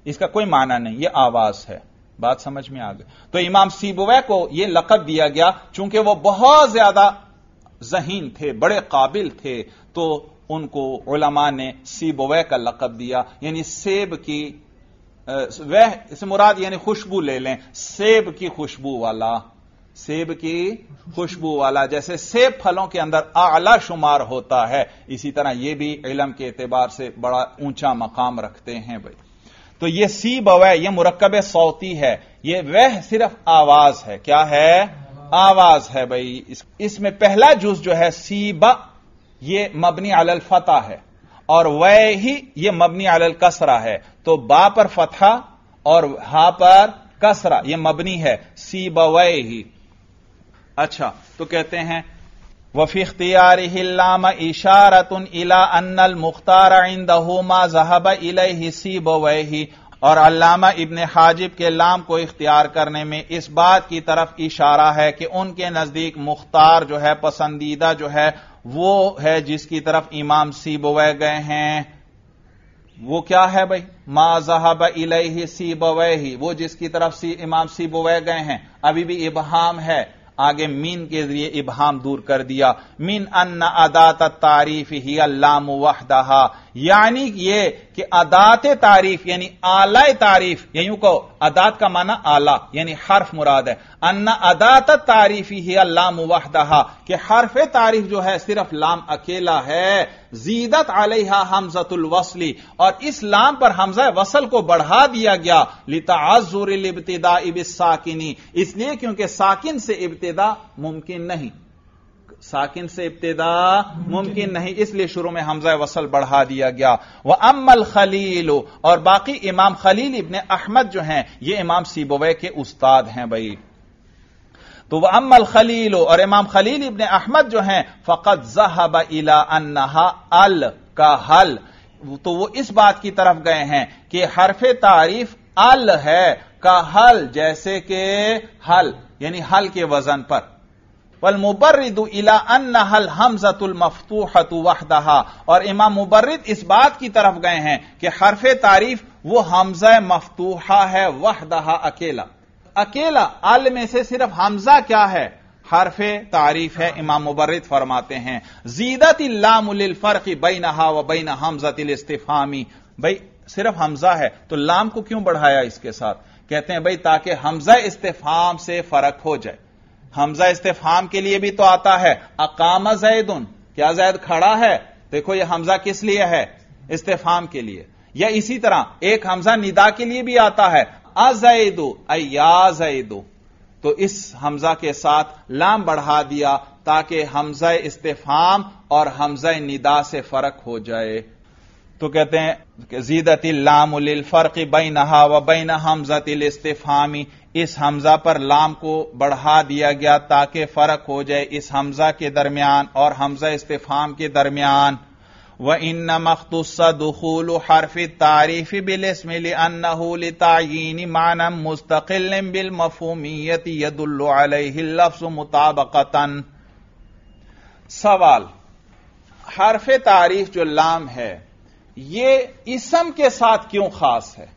इसका कोई माना नहीं। ये आवाज़ है। बात समझ में आ गई। तो इमाम सीबुवै को यह लकब दिया गया, चूँकि वो बहुत ज़्यादा जहीन थे, बड़े काबिल थे तो उनको उलमा ने सीबुवै का लकब दिया। यानी सेब की वह इस मुराद यानी खुशबू ले लें। सेब की खुशबू वाला, सेब की खुशबू वाला, जैसे सेब फलों के अंदर आला शुमार होता है, इसी तरह यह भी इलम के एतबार से बड़ा ऊँचा मकाम रखते हैं भाई। तो यह सी बवै यह मुरक्कब सौती है यह वह सिर्फ़ आवाज़ है। क्या है? आवाज़ है भाई। इस, इसमें पहला जुज जो है सीबा ये मबनी अलल फता है। और वह ही ये मबनी अलल कसरा है। तो बा पर फतहा और हा पर कसरा ये मबनी है। सी बवै ही। अच्छा तो कहते हैं वफी इख्तियार इशारतन इला अन्नल मुख्तार इंदहुमा जहब इसी बवही और अल्लामा इब्न हाजिब के लाम को इख्तियार करने में इस बात की तरफ़ इशारा है कि उनके नज़दीक मुख्तार जो है, पसंदीदा जो है, वो है जिसकी तरफ़ इमाम सी बोवे गए हैं। वो क्या है भाई? मा जहाब इलही बवही वो जिसकी तरफ़ सी, इमाम सी बोवे गए हैं। अभी भी इबहाम है। आगे मीन के ज़रिए इबहाम दूर कर दिया। मीन अन्न अदात तारीफ़ ही अल्लाम वहदहा। यानी ये कि अदात तारीफ़, यानी आलाए तारीफ़ या कहो अदात का माना आला, यानी हर्फ मुराद है। अन्ना अदात तारीफी ही अल्लाम वहदहा कि हर्फ तारीफ़ जो है सिर्फ़ लाम अकेला है। जीदत अलहा हमजतुल वसली, और इस लाम पर हमजा वसल को बढ़ा दिया गया लिताजुर इब्तदा इब साकिनी इसलिए क्योंकि साकिन से इब्तदा मुमकिन नहीं। साकिन से इब्तदा मुमकिन नहीं, इसलिए शुरू में हमजा वसल बढ़ा दिया गया। वह अमल खलील, और बाकी इमाम खलील इबन अहमद जो हैं, ये इमाम सीबोवे के उस्ताद हैं भाई। तो वह अमल खलील, और इमाम खलील इबन अहमद जो हैं, फ़कत जहब इला अन्नहा अल का हल। तो वो इस बात की तरफ़ गए हैं कि हरफ तारीफ़ अल है, का हल, जैसे कि हल, यानी हल के वज़न पर। वल मुबर्रिदु इला अन्न हल हमजतुल मफतूहतु वहदहा और इमाम मुबर्रिद इस बात की तरफ़ गए हैं कि हरफ तारीफ़ वो हमजा मफतूहा है, वहदहा अकेला। अकेला अल में से सिर्फ़ हमजा क्या है? हरफ तारीफ़ है, इमाम मुबर्रिद फरमाते हैं। जीदत लामुल फ़र्क बैनहा व बैन हमजतिल इस्तिफामी। भाई, सिर्फ़ हमजा है तो लाम को क्यों बढ़ाया इसके साथ? कहते हैं, भाई, ताकि हमजा इस्तेफाम से फ़र्क हो जाए। हमजा इस्तेफाम के लिए भी तो आता है। अकाम जैदुन, क्या जैद खड़ा है? देखो यह हमजा किस लिए है? इस्तेफाम के लिए। या इसी तरह, एक हमजा निदा के लिए भी आता है। अजैदु, अया जैदु। तो इस हमजा के साथ लाम बढ़ा दिया ताकि हमजा इस्तेफाम और हमजा निदा से फ़र्क हो जाए। तो कहते हैं, जीदत लाम फ़र्क बई नहा व बैन हमजतिल इस्तेफामी। इस हमजा पर लाम को बढ़ा दिया गया ताकि फ़र्क हो जाए इस हमजा के दरमियान और हमजा इस्तेफाम के दरमियान। व इन मखतुस्सा दखूल हरफ तारीफ़ बिलस्मिल अन्नहूल तायीन मानम मुस्तकिल बिल मफहूमियत यदुल्लफ्स मुताबकतन। सवाल, हरफ तारीफ़ जो लाम है ये इसम के साथ क्यों खास है?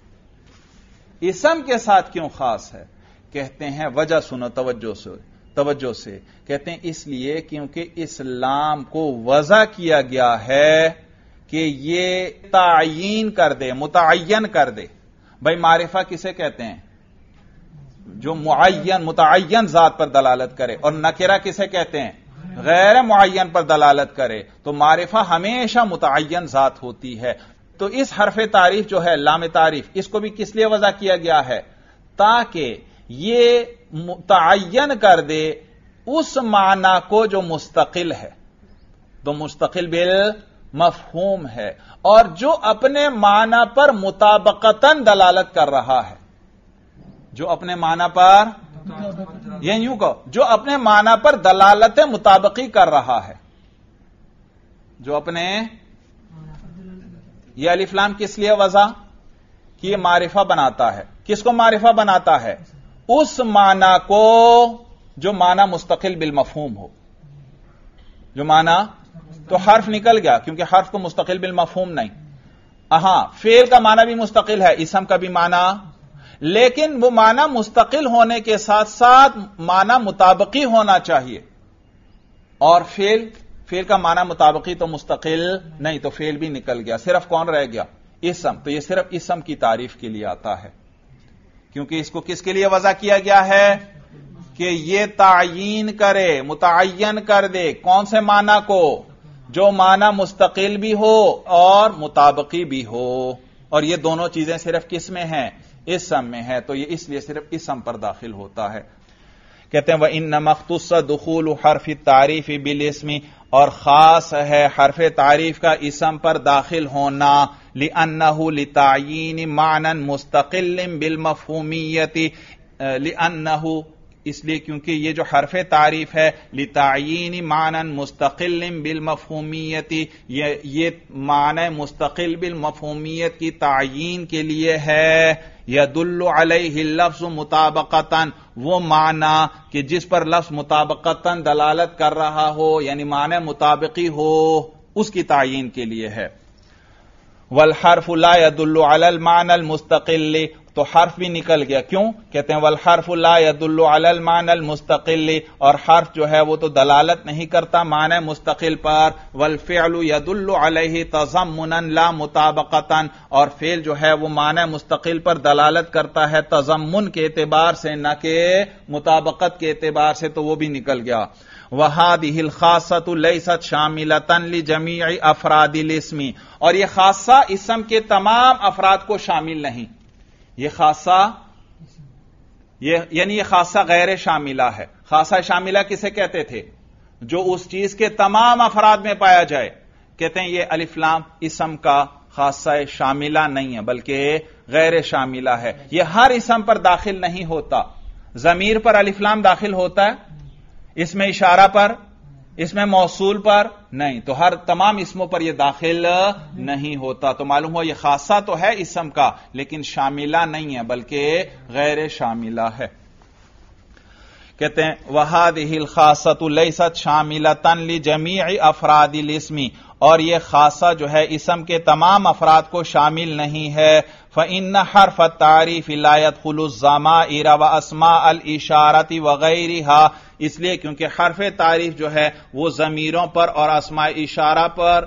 इसम के साथ क्यों खास है? कहते हैं, वजह सुनो, तवज्जो से तवज्जो से। कहते हैं, इसलिए क्योंकि इस्लाम को वजह किया गया है कि ये तायीन कर दे मुतन कर दे। भाई, मारिफा किसे कहते हैं? जो मुआयन मुतन जात पर दलालत करे। और नकेरा किसे कहते हैं? गैर मुआयन पर दलालत करे तो मारिफा हमेशा मुतन जात होती है। तो इस हरफ तारीफ़ जो है, लाम तारीफ़, इसको भी किस लिए वजह किया गया है? ताकि ये मुतन कर दे उस माना को जो मुस्तकिल है। तो मुस्तकिल बिल मफहूम है। और जो अपने माना पर मुताबकतन दलालत कर रहा है। जो अपने माना पर यह यूँ कहो, जो अपने माना पर दलालत मुताबकी कर रहा है। जो अपने यह अलिफ्लाम किस लिए वजह कि यह मारिफा बनाता है। किसको मारिफा बनाता है? उस माना को जो माना मुस्तकिल बिल मफहूम हो। जो माना तो हर्फ निकल गया, क्योंकि हर्फ को मुस्तकिल बिल मफहूम नहीं। हाँ फेल का माना भी मुस्तकिल है, इसम का भी माना लेकिन वो माना मुस्तकिल होने के साथ साथ माना मुताबकी होना चाहिए। और फेल फेल का माना मुताबकी तो मुस्तकिल नहीं तो फेल भी निकल गया। सिर्फ़ कौन रह गया? इसम। तो ये सिर्फ़ इसम की तारीफ़ के लिए आता है। क्योंकि इसको किसके लिए वजह किया गया है? कि ये तायीन करे मुतन कर दे। कौन से माना को? जो माना मुस्तकिल भी हो और मुताबकी भी हो। और ये दोनों चीज़ें सिर्फ़ किसमें हैं? इसम में है तो ये इसलिए सिर्फ़ इसम पर दाखिल होता है। कहते हैं वह इन मखतुस दखूल हरफ तारीफ़ बिल इसमी और खास है हरफ तारीफ़ का इसम पर दाखिल होना लि अन्नहू लितायीन मानन मुस्तकिल बिल मफहूमियती लि लिअन्नहु इसलिए क्योंकि ये जो हरफ तारीफ़ है, लितायीन मानन मुस्तकिल बिल मफहूमियति, ये ये मान मुस्तकिल बिल मफहूमियत की तायीन के लिए है। यदुल्लु लफ्ज मुताबकतन, वो माना कि जिस पर लफ्ज मुताबकतन दलालत कर रहा हो, यानी माने मुताबिकी हो, उसकी तायीन के लिए है। वल हरफुल्लादुल्मान मुस्तकिल तो हर्फ भी निकल गया। क्यों? कहते हैं, वल हर्फुल्ला यदुल्ल मान अल मुस्तकिल और हर्फ जो है वो तो दलालत नहीं करता, मान मुस्तकिल पर। वल फ़ेलु यदुल्ल तजमुन ला मुताबकतन और फेल जो है वो मान मुस्तकिल पर दलालत करता है तजमुन के एतबार से, न के मुताबकत के एतबार से तो वो भी निकल गया। वहादिल खासत शामिल तनली जमी अफरादिल इसमी और यह खासा इसम के तमाम अफराद को शामिल नहीं। यह खासा, ये, यानी यह खासा गैर शामिला है। खासा शामिला किसे कहते थे? जो उस चीज़ के तमाम अफराद में पाया जाए। कहते हैं ये अलिफ्लाम इसम का खासा शामिला नहीं है, बल्कि गैर शामिला है। यह हर इसम पर दाखिल नहीं होता। जमीर पर अलिफ्लाम दाखिल होता है। इसमें इशारा पर इसमें मौसूल पर नहीं तो हर तमाम इसमों पर यह दाखिल नहीं होता। तो मालूम हो यह खासा तो है इसम का, लेकिन शामिला नहीं है, बल्कि गैर शामिला है। कहते हैं वहाद हिल खासत शामिला तनली जमी अफरादिल इसमी और यह खासा जो है इसम के तमाम अफराद को शामिल नहीं है। फ़िन हरफ तारीफ़ इलायत खुलुजामा इरा व असमा अल इशारती वगैरहा इसलिए क्योंकि हरफ तारीफ़ जो है वो जमीरों पर और असमा इशारा पर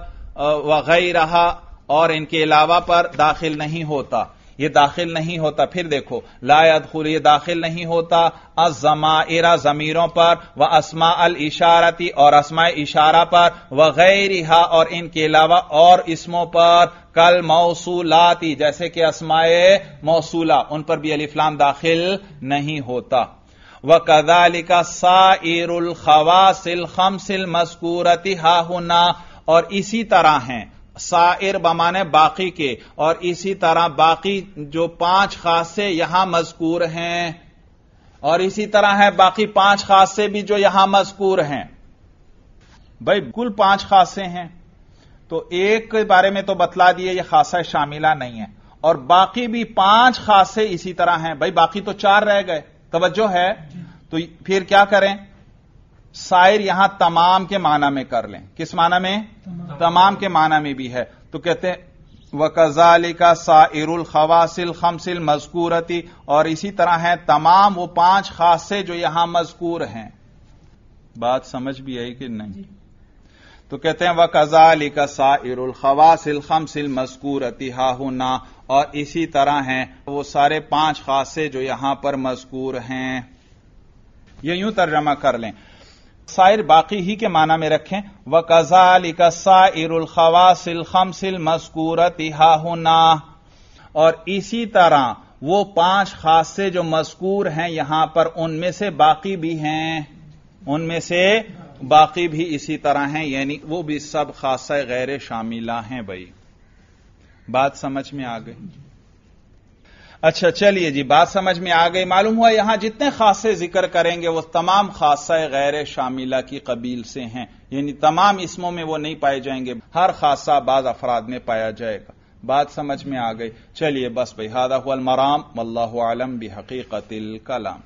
वगैरह और इनके अलावा पर दाखिल नहीं होता ये दाखिल नहीं होता। फिर देखो लायद खुल ये दाखिल नहीं होता। अजमाइरा जमीरों पर, व असमा अल इशारती, और असमा इशारा पर वगैरहा और इनके अलावा और इसमों पर, कल मौसूलाती, जैसे कि असमाए मौसूला, उन पर भी अलिफ्लाम दाखिल नहीं होता। व कदालिका साइरुल खवासिल खमसिल मस्कूरती हाहुना, और इसी तरह हैं। साइर बमाने बाकी के, और इसी तरह बाकी जो पाँच खासे यहाँ मजकूर हैं, और इसी तरह है बाकी पाँच खासे भी जो यहाँ मजकूर हैं। भाई, कुल पाँच खासे हैं। तो एक के बारे में तो बतला दिए, ये खासा शामिला नहीं है। और बाकी भी पाँच खासे इसी तरह हैं। भाई, बाकी तो चार रह गए। तवज्जो है। तो फिर क्या करें? सायर यहाँ तमाम के माना में कर लें। किस माना में? तमाम, तमाम के माना में भी है। तो कहते हैं वकजाली का साइरुल खवासिल खमसिल मजकूरती और इसी तरह है तमाम वो पाँच खासे जो यहाँ मजकूर हैं। बात समझ भी आई कि नहीं? तो कहते हैं वह कजाली का साइरुल खवासिल खमसिल मजकूरती हाहुना और इसी तरह हैं वो सारे पाँच खासे जो यहाँ पर मजकूर हैं। ये यूँ तर्जमा कर लें। साइर बाकी ही के माना में रखें। व कजाल का साइरुल खवासिल खमसिल मस्कूरत हाहुना और इसी तरह वो पाँच खासे जो मस्कूर हैं यहाँ पर उनमें से बाकी भी हैं। उनमें से बाकी भी इसी तरह हैं, यानी वो भी सब खासा गैर शामिला हैं भाई। बात समझ में आ गई? अच्छा चलिए जी, बात समझ में आ गई। मालूम हुआ यहाँ जितने खासे ज़िक्र करेंगे, वो तमाम खासा गैर शामिला की कबील से हैं। यानी तमाम इसमों में वो नहीं पाए जाएँगे। हर खासा बाज अफराद में पाया जाएगा। बात समझ में आ गई। चलिए, बस भाई, हादा मराम अल्लाह आलम भी हकीकत कलाम।